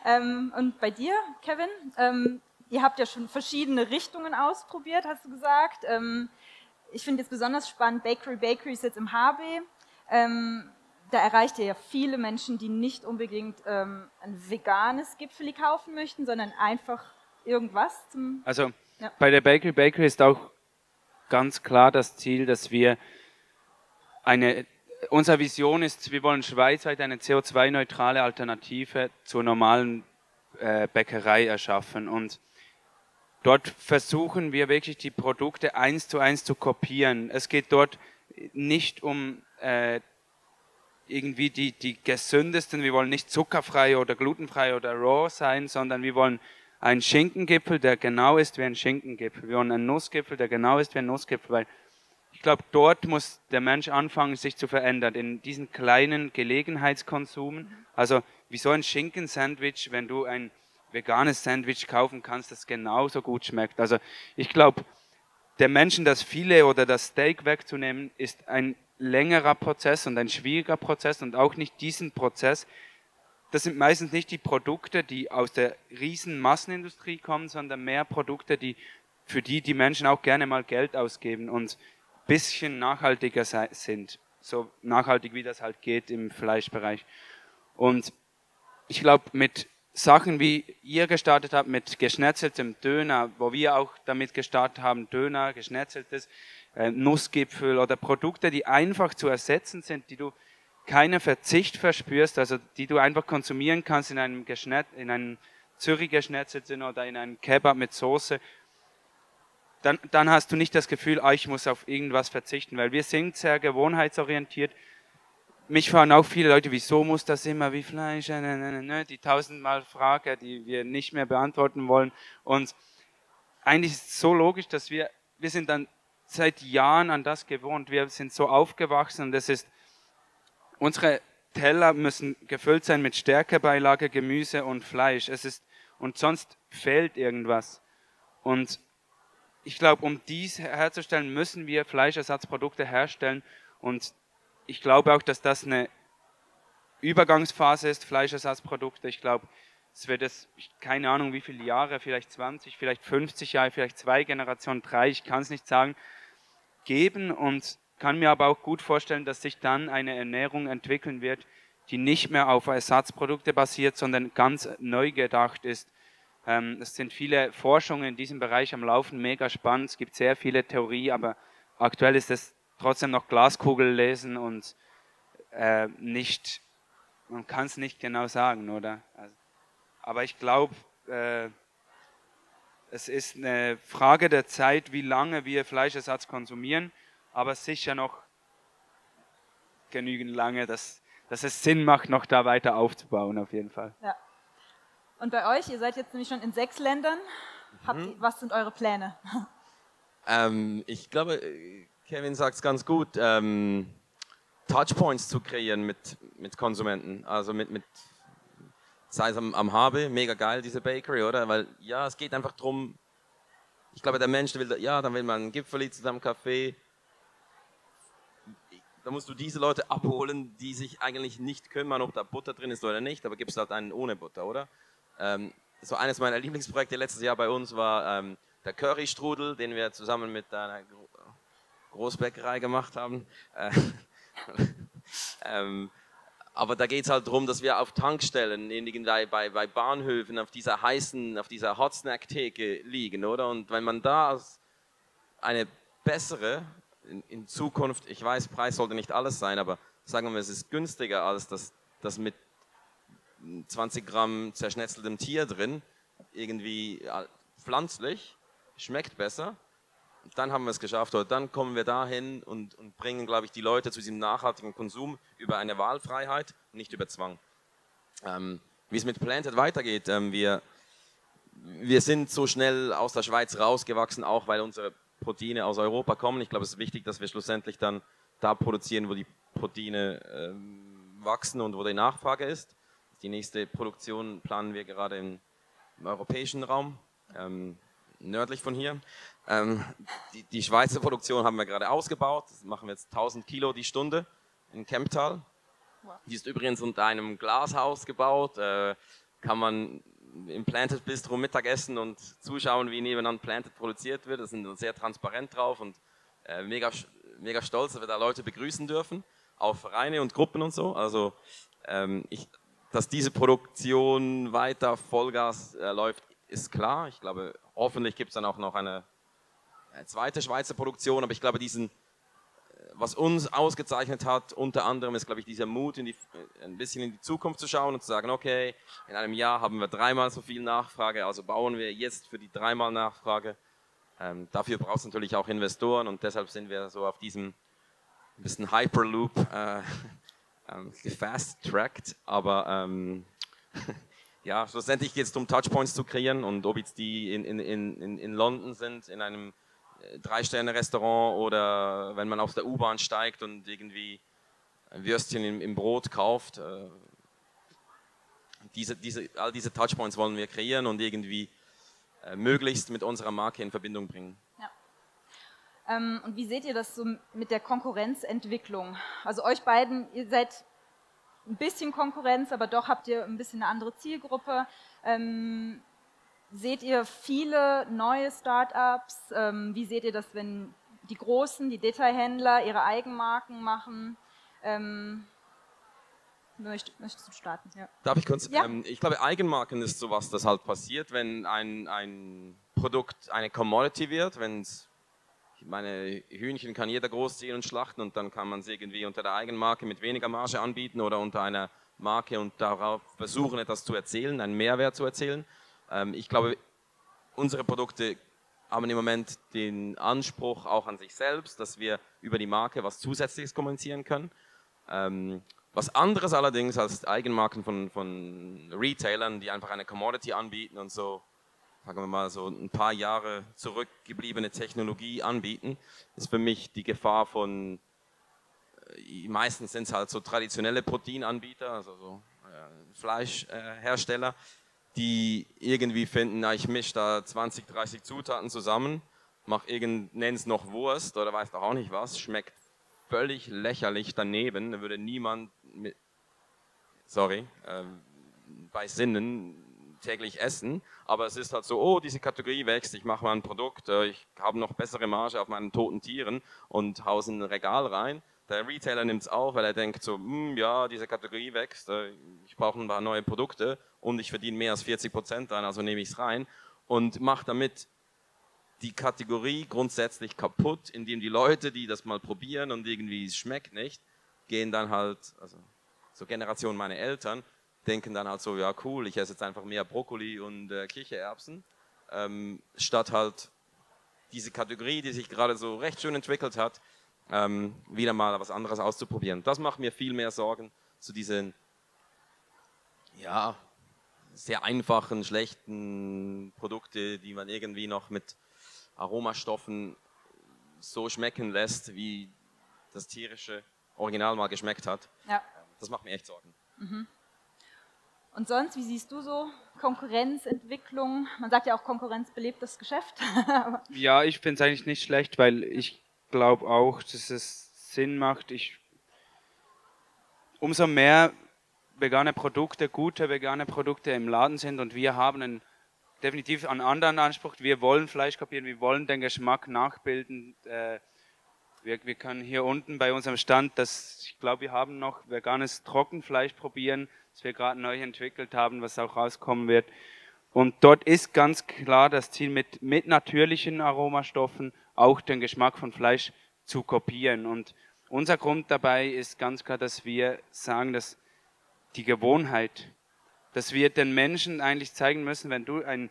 ähm, und bei dir, Kevin? Ähm, ihr habt ja schon verschiedene Richtungen ausprobiert, hast du gesagt. Ähm, ich finde jetzt besonders spannend, Bakery Bakery ist jetzt im HB. Ähm, da erreicht ihr ja viele Menschen, die nicht unbedingt ähm, ein veganes Gipfeli kaufen möchten, sondern einfach irgendwas zum. Also ja. bei der Bakery Bakery ist auch ganz klar das Ziel, dass wir eine unsere Vision ist, wir wollen schweizweit eine CO2-neutrale Alternative zur normalen äh, Bäckerei erschaffen. Und dort versuchen wir wirklich die Produkte eins zu eins zu kopieren. Es geht dort nicht um äh, irgendwie die, die gesündesten, wir wollen nicht zuckerfrei oder glutenfrei oder raw sein, sondern wir wollen einen Schinkengipfel, der genau ist wie ein Schinkengipfel. Wir wollen einen Nussgipfel, der genau ist wie ein Nussgipfel, weil ich glaube, dort muss der Mensch anfangen, sich zu verändern, in diesen kleinen Gelegenheitskonsumen. Also wie so ein Schinkensandwich, wenn du ein veganes Sandwich kaufen kannst, das genauso gut schmeckt. Also ich glaube, der Menschen das Filet oder das Steak wegzunehmen, ist ein längerer Prozess und ein schwieriger Prozess und auch nicht diesen Prozess. Das sind meistens nicht die Produkte, die aus der riesen Massenindustrie kommen, sondern mehr Produkte, die für die die Menschen auch gerne mal Geld ausgeben. Und bisschen nachhaltiger sind. So nachhaltig, wie das halt geht im Fleischbereich. Und ich glaube, mit Sachen, wie ihr gestartet habt, mit geschnetzeltem Döner, wo wir auch damit gestartet haben, Döner, geschnetzeltes, äh, Nussgipfel oder Produkte, die einfach zu ersetzen sind, die du keinen Verzicht verspürst, also die du einfach konsumieren kannst in einem, Geschnet, in einem Zürich geschnetzelten oder in einem Kebab mit Soße dann, dann hast du nicht das Gefühl, ah, ich muss auf irgendwas verzichten, weil wir sind sehr gewohnheitsorientiert. Mich fragen auch viele Leute, wieso muss das immer wie Fleisch, ne, ne, ne, die tausendmal Frage, die wir nicht mehr beantworten wollen. Und eigentlich ist es so logisch, dass wir, wir sind dann seit Jahren an das gewohnt. Wir sind so aufgewachsen und das ist, unsere Teller müssen gefüllt sein mit Stärkebeilage, Gemüse und Fleisch. Es ist, und sonst fehlt irgendwas. Und ich glaube, um dies herzustellen, müssen wir Fleischersatzprodukte herstellen. Und ich glaube auch, dass das eine Übergangsphase ist, Fleischersatzprodukte. Ich glaube, es wird es, keine Ahnung, wie viele Jahre, vielleicht 20, vielleicht 50 Jahre, vielleicht zwei Generationen, drei, ich kann es nicht sagen, geben und kann mir aber auch gut vorstellen, dass sich dann eine Ernährung entwickeln wird, die nicht mehr auf Ersatzprodukte basiert, sondern ganz neu gedacht ist. Ähm, es sind viele Forschungen in diesem Bereich am Laufen, mega spannend. Es gibt sehr viele Theorie, aber aktuell ist es trotzdem noch Glaskugel lesen und äh, nicht, man kann es nicht genau sagen, oder? Also, aber ich glaube, äh, es ist eine Frage der Zeit, wie lange wir Fleischersatz konsumieren, aber sicher noch genügend lange, dass, dass es Sinn macht, noch da weiter aufzubauen, auf jeden Fall. Ja. Und bei euch, ihr seid jetzt nämlich schon in sechs Ländern. Mhm. was sind eure Pläne? Ähm, ich glaube, Kevin sagt es ganz gut, ähm, Touchpoints zu kreieren mit, mit Konsumenten. Also mit, mit sei es am, am Habe, mega geil, diese Bakery, oder? Weil ja, es geht einfach darum, ich glaube, der Mensch will, ja, dann will man einen Gipfeli zusammen Kaffee. Da musst du diese Leute abholen, die sich eigentlich nicht kümmern, ob da Butter drin ist oder nicht, aber gibst halt einen ohne Butter, oder? Ähm, so eines meiner Lieblingsprojekte letztes Jahr bei uns war ähm, der Currystrudel, den wir zusammen mit einer Großbäckerei gemacht haben. Äh, ähm, aber da geht es halt darum, dass wir auf Tankstellen, in, bei, bei Bahnhöfen, auf dieser heißen, auf dieser Hot Snack Theke liegen, oder? Und wenn man da eine bessere, in, in, Zukunft, ich weiß, Preis sollte nicht alles sein, aber sagen wir, es ist günstiger als das, das mit 20 Gramm zerschnetzeltem Tier drin, irgendwie pflanzlich, schmeckt besser. Dann haben wir es geschafft. Oder dann kommen wir dahin und, und bringen, glaube ich, die Leute zu diesem nachhaltigen Konsum über eine Wahlfreiheit, nicht über Zwang. Ähm, wie es mit Planted weitergeht, ähm, wir, wir sind so schnell aus der Schweiz rausgewachsen, auch weil unsere Proteine aus Europa kommen. Ich glaube, es ist wichtig, dass wir schlussendlich dann da produzieren, wo die Proteine ähm, wachsen und wo die Nachfrage ist. Die nächste Produktion planen wir gerade im, im europäischen Raum, ähm, nördlich von hier. Ähm, die, die, Schweizer Produktion haben wir gerade ausgebaut. Das machen wir jetzt 1000 Kilo die Stunde in Kemptal. Die ist übrigens unter einem Glashaus gebaut. Äh, kann man im Planted Bistro Mittagessen und zuschauen, wie nebeneinander Planted produziert wird. Da sind sehr transparent drauf und äh, mega, mega stolz, dass wir da Leute begrüßen dürfen, auch Vereine und Gruppen und so. Also ähm, ich, dass diese Produktion weiter Vollgas äh, läuft, ist klar. Ich glaube, hoffentlich gibt es dann auch noch eine, eine, zweite Schweizer Produktion, aber ich glaube, diesen, was uns ausgezeichnet hat, unter anderem ist, glaube ich, dieser Mut, die, ein bisschen in die Zukunft zu schauen und zu sagen, okay, in einem Jahr haben wir dreimal so viel Nachfrage, also bauen wir jetzt für die dreimal Nachfrage. Ähm, dafür braucht es natürlich auch Investoren und deshalb sind wir so auf diesem ein bisschen Hyperloop äh, ähm, gefast-tracked, aber ähm, ja, schlussendlich geht es darum, Touchpoints zu kreieren und ob jetzt die in, in, in, in London sind, in einem Drei-Sterne-Restaurant oder wenn man aus der U-Bahn steigt und irgendwie ein Würstchen im, im Brot kauft. Äh, diese, diese, all diese Touchpoints wollen wir kreieren und irgendwie äh, möglichst mit unserer Marke in Verbindung bringen. Ähm, und wie seht ihr das so mit der Konkurrenzentwicklung? Also euch beiden, ihr seid ein bisschen Konkurrenz, aber doch habt ihr ein bisschen eine andere Zielgruppe. Ähm, Seht ihr viele neue Startups? Ähm, wie seht ihr das, wenn die Großen, die Detailhändler ihre Eigenmarken machen? Ähm, möcht, möchtest du starten? Ja. Darf ich kurz? Ja. Ähm, ich glaube, Eigenmarken ist sowas, das halt passiert, wenn ein, ein Produkt eine Commodity wird, wenn es meine Hühnchen kann jeder großziehen und schlachten und dann kann man es irgendwie unter der Eigenmarke mit weniger Marge anbieten oder unter einer Marke und darauf versuchen, etwas zu erzählen, einen Mehrwert zu erzählen. Ähm, ich glaube, unsere Produkte haben im Moment den Anspruch auch an sich selbst, dass wir über die Marke was Zusätzliches kommunizieren können. Ähm, was anderes allerdings als Eigenmarken von, von Retailern, die einfach eine Commodity anbieten und so, sagen wir mal, so ein paar Jahre zurückgebliebene Technologie anbieten, ist für mich die Gefahr von, äh, meistens sind es halt so traditionelle Proteinanbieter, also so äh, Fleischhersteller, die irgendwie finden, na, ich mische da 20, 30 Zutaten zusammen, irgend, nenn's noch Wurst oder weiß doch auch nicht was, schmeckt völlig lächerlich daneben, da würde niemand mit, sorry, äh, bei Sinnen täglich essen, aber es ist halt so, oh, diese Kategorie wächst, ich mache mal ein Produkt, äh, ich habe noch bessere Marge auf meinen toten Tieren und haus in ein Regal rein. Der Retailer nimmt es auf, weil er denkt so, hm, ja, diese Kategorie wächst, äh, ich brauche ein paar neue Produkte und ich verdiene mehr als 40 Prozent dran, also nehme ich es rein und mache damit die Kategorie grundsätzlich kaputt, indem die Leute, die das mal probieren und irgendwie es schmeckt nicht, gehen dann halt, also so Generation meine Eltern, denken dann halt so, ja cool, ich esse jetzt einfach mehr Brokkoli und äh, Kichererbsen, ähm, statt halt diese Kategorie, die sich gerade so recht schön entwickelt hat, ähm, wieder mal was anderes auszuprobieren. Das macht mir viel mehr Sorgen zu diesen, ja, sehr einfachen, schlechten Produkte, die man irgendwie noch mit Aromastoffen so schmecken lässt, wie das tierische Original mal geschmeckt hat. Ja. Das macht mir echt Sorgen. Mhm. Und sonst, wie siehst du so Konkurrenzentwicklung? Man sagt ja auch, Konkurrenz belebt das Geschäft. ja, ich finde es eigentlich nicht schlecht, weil ich glaube auch, dass es Sinn macht. Ich, umso mehr vegane Produkte, gute vegane Produkte im Laden sind und wir haben einen, definitiv einen anderen Anspruch. Wir wollen Fleisch kopieren, wir wollen den Geschmack nachbilden. Äh, wir, wir können hier unten bei unserem Stand, das, ich glaube, wir haben noch veganes Trockenfleisch probieren, das wir gerade neu entwickelt haben, was auch rauskommen wird. Und dort ist ganz klar das Ziel, mit, mit natürlichen Aromastoffen auch den Geschmack von Fleisch zu kopieren. Und unser Grund dabei ist ganz klar, dass wir sagen, dass die Gewohnheit, dass wir den Menschen eigentlich zeigen müssen, wenn du, ein,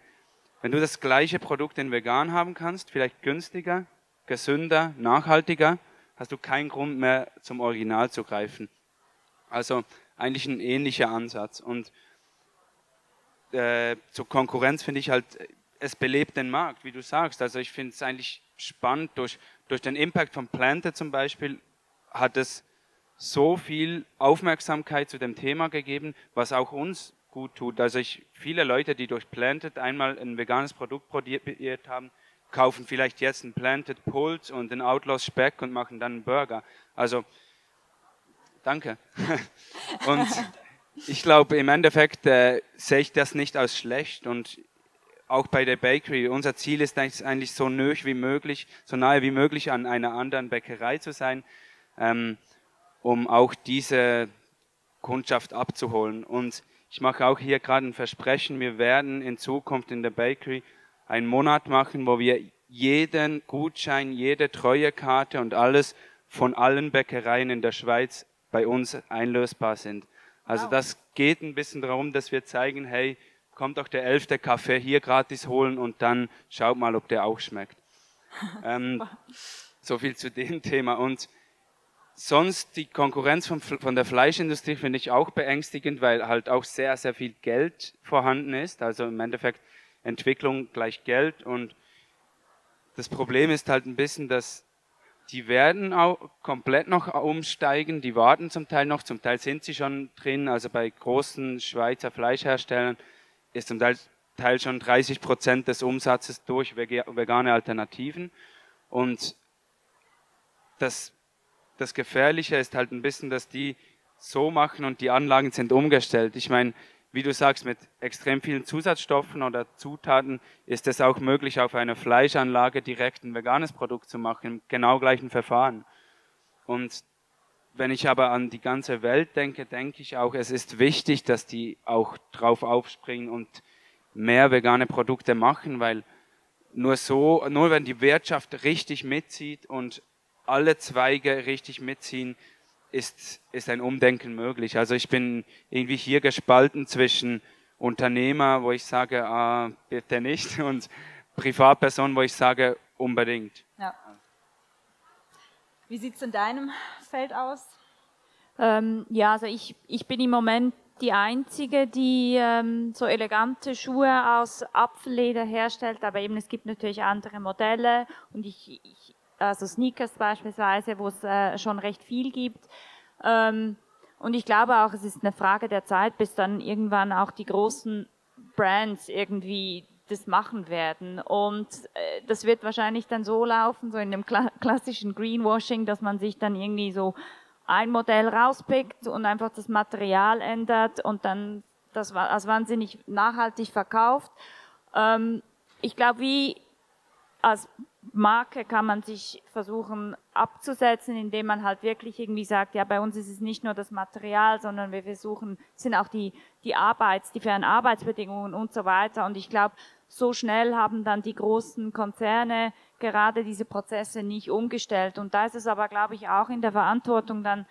wenn du das gleiche Produkt in vegan haben kannst, vielleicht günstiger, gesünder, nachhaltiger, hast du keinen Grund mehr zum Original zu greifen. Also eigentlich ein ähnlicher Ansatz. Und äh, zur Konkurrenz finde ich halt, es belebt den Markt, wie du sagst. Also ich finde es eigentlich spannend, durch, durch den Impact von Planted zum Beispiel hat es so viel Aufmerksamkeit zu dem Thema gegeben, was auch uns gut tut. Also ich, viele Leute, die durch Planted einmal ein veganes Produkt probiert haben, kaufen vielleicht jetzt einen Planted Puls und einen Outlaws Speck und machen dann einen Burger. Also danke. und ich glaube, im Endeffekt äh, sehe ich das nicht als schlecht und auch bei der Bakery. Unser Ziel ist eigentlich so nöch wie möglich, so nahe wie möglich an einer anderen Bäckerei zu sein, ähm, um auch diese Kundschaft abzuholen. Und ich mache auch hier gerade ein Versprechen, wir werden in Zukunft in der Bakery einen Monat machen, wo wir jeden Gutschein, jede Treuekarte und alles von allen Bäckereien in der Schweiz bei uns einlösbar sind. Also wow. das geht ein bisschen darum, dass wir zeigen, hey, kommt doch der elfte Kaffee hier gratis holen und dann schaut mal, ob der auch schmeckt. ähm, so viel zu dem Thema. Und sonst die Konkurrenz von, von der Fleischindustrie finde ich auch beängstigend, weil halt auch sehr, sehr viel Geld vorhanden ist. Also im Endeffekt Entwicklung gleich Geld. Und das Problem ist halt ein bisschen, dass die werden auch komplett noch umsteigen, die warten zum Teil noch, zum Teil sind sie schon drin, also bei großen Schweizer Fleischherstellern ist zum Teil, Teil schon 30 Prozent des Umsatzes durch vegane Alternativen. Und das, das Gefährliche ist halt ein bisschen, dass die so machen und die Anlagen sind umgestellt. Ich meine, wie du sagst, mit extrem vielen Zusatzstoffen oder Zutaten ist es auch möglich, auf einer Fleischanlage direkt ein veganes Produkt zu machen, im genau gleichen Verfahren. Und wenn ich aber an die ganze Welt denke, denke ich auch, es ist wichtig, dass die auch drauf aufspringen und mehr vegane Produkte machen, weil nur so, nur wenn die Wirtschaft richtig mitzieht und alle Zweige richtig mitziehen, ist, ist ein Umdenken möglich. Also ich bin irgendwie hier gespalten zwischen Unternehmer, wo ich sage, ah, bitte nicht, und Privatperson, wo ich sage, unbedingt. Ja. Wie sieht es in deinem Feld aus? Ähm, ja, also ich, ich bin im Moment die Einzige, die ähm, so elegante Schuhe aus Apfelleder herstellt, aber eben es gibt natürlich andere Modelle und ich, ich also Sneakers beispielsweise, wo es äh, schon recht viel gibt. Ähm, und ich glaube auch, es ist eine Frage der Zeit, bis dann irgendwann auch die großen Brands irgendwie das machen werden. Und äh, das wird wahrscheinlich dann so laufen, so in dem kla klassischen Greenwashing, dass man sich dann irgendwie so ein Modell rauspickt und einfach das Material ändert und dann das als wahnsinnig nachhaltig verkauft. Ähm, ich glaube, wie als Marke kann man sich versuchen abzusetzen, indem man halt wirklich irgendwie sagt, ja, bei uns ist es nicht nur das Material, sondern wir versuchen, sind auch die, die Arbeits-, die fairen Arbeitsbedingungen und so weiter. Und ich glaube, so schnell haben dann die großen Konzerne gerade diese Prozesse nicht umgestellt. Und da ist es aber, glaube ich, auch in der Verantwortung dann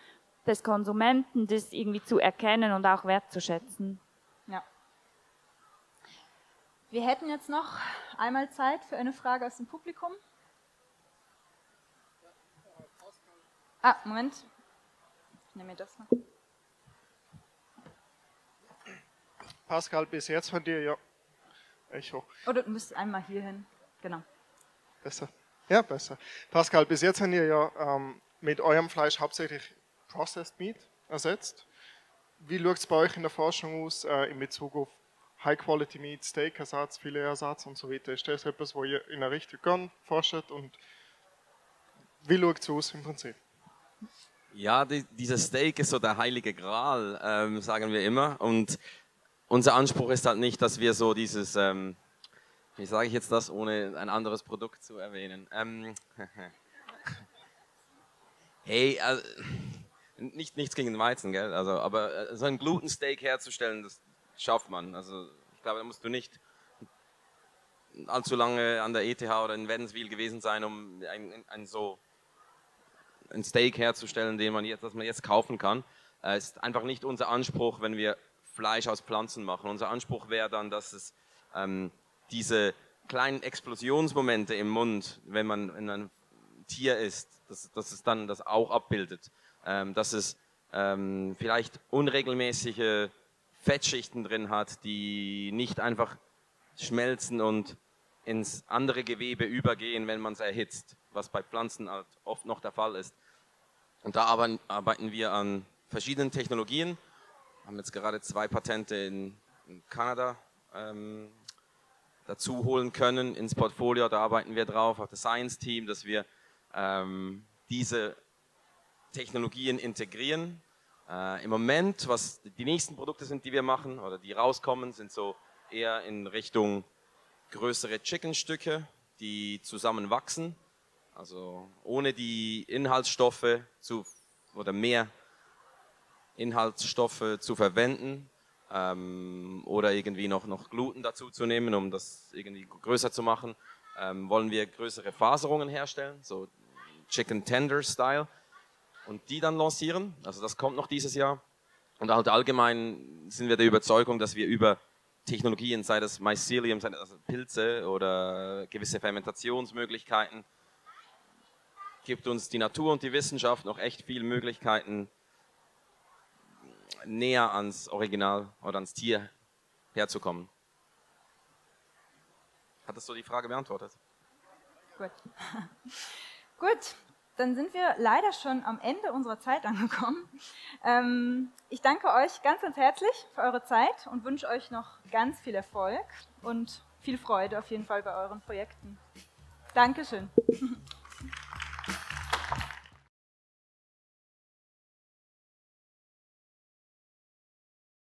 des Konsumenten, das irgendwie zu erkennen und auch wertzuschätzen. Wir hätten jetzt noch einmal Zeit für eine Frage aus dem Publikum. Ah, Moment. Ich nehme mir das mal. Pascal, bis jetzt von dir, ja. Echo. Oder du müsst einmal hier hin. Genau. Besser. Ja, besser. Pascal, bis jetzt haben ihr ja ähm, mit eurem Fleisch hauptsächlich Processed Meat ersetzt. Wie schaut es bei euch in der Forschung aus äh, in Bezug auf High-Quality Meat, Steak-Ersatz, Filet-Ersatz und so weiter? Ist das etwas, wo ihr in der Richtung gern forscht und wie schaut es aus im Prinzip? Ja, die, dieses Steak ist so der heilige Gral, ähm, sagen wir immer. Und unser Anspruch ist halt nicht, dass wir so dieses, ähm, wie sage ich jetzt das, ohne ein anderes Produkt zu erwähnen? Ähm, hey, also, nicht, nichts gegen den Weizen, gell? Also, aber äh, so ein Glutensteak herzustellen, das schafft man. Also ich glaube, da musst du nicht allzu lange an der ETH oder in Wädenswil gewesen sein, um ein, ein so ein Steak herzustellen, den man jetzt, das man jetzt kaufen kann. Es äh, ist einfach nicht unser Anspruch, wenn wir Fleisch aus Pflanzen machen. Unser Anspruch wäre dann, dass es ähm, diese kleinen Explosionsmomente im Mund, wenn man in einem Tier isst, dass, dass es dann das auch abbildet. Ähm, dass es ähm, vielleicht unregelmäßige Fettschichten drin hat, die nicht einfach schmelzen und ins andere Gewebe übergehen, wenn man es erhitzt, was bei Pflanzen halt oft noch der Fall ist. Und da arbeiten wir an verschiedenen Technologien, haben jetzt gerade zwei Patente in, in Kanada ähm, dazu holen können ins Portfolio. Da arbeiten wir drauf, auch das Science Team, dass wir ähm, diese Technologien integrieren Äh, Im Moment, was die nächsten Produkte sind, die wir machen oder die rauskommen, sind so eher in Richtung größere Chickenstücke, die zusammen wachsen. Also ohne die Inhaltsstoffe zu oder mehr Inhaltsstoffe zu verwenden ähm, oder irgendwie noch, noch Gluten dazu zu nehmen, um das irgendwie größer zu machen, ähm, wollen wir größere Faserungen herstellen, so Chicken Tender Style, und die dann lancieren. Also das kommt noch dieses Jahr. Und halt allgemein sind wir der Überzeugung, dass wir über Technologien, sei das Mycelium, sei das also Pilze oder gewisse Fermentationsmöglichkeiten, gibt uns die Natur und die Wissenschaft noch echt viele Möglichkeiten, näher ans Original oder ans Tier herzukommen. Hattest du die Frage beantwortet? Gut. Gut, dann sind wir leider schon am Ende unserer Zeit angekommen. Ähm, ich danke euch ganz, ganz herzlich für eure Zeit und wünsche euch noch ganz viel Erfolg und viel Freude auf jeden Fall bei euren Projekten. Dankeschön.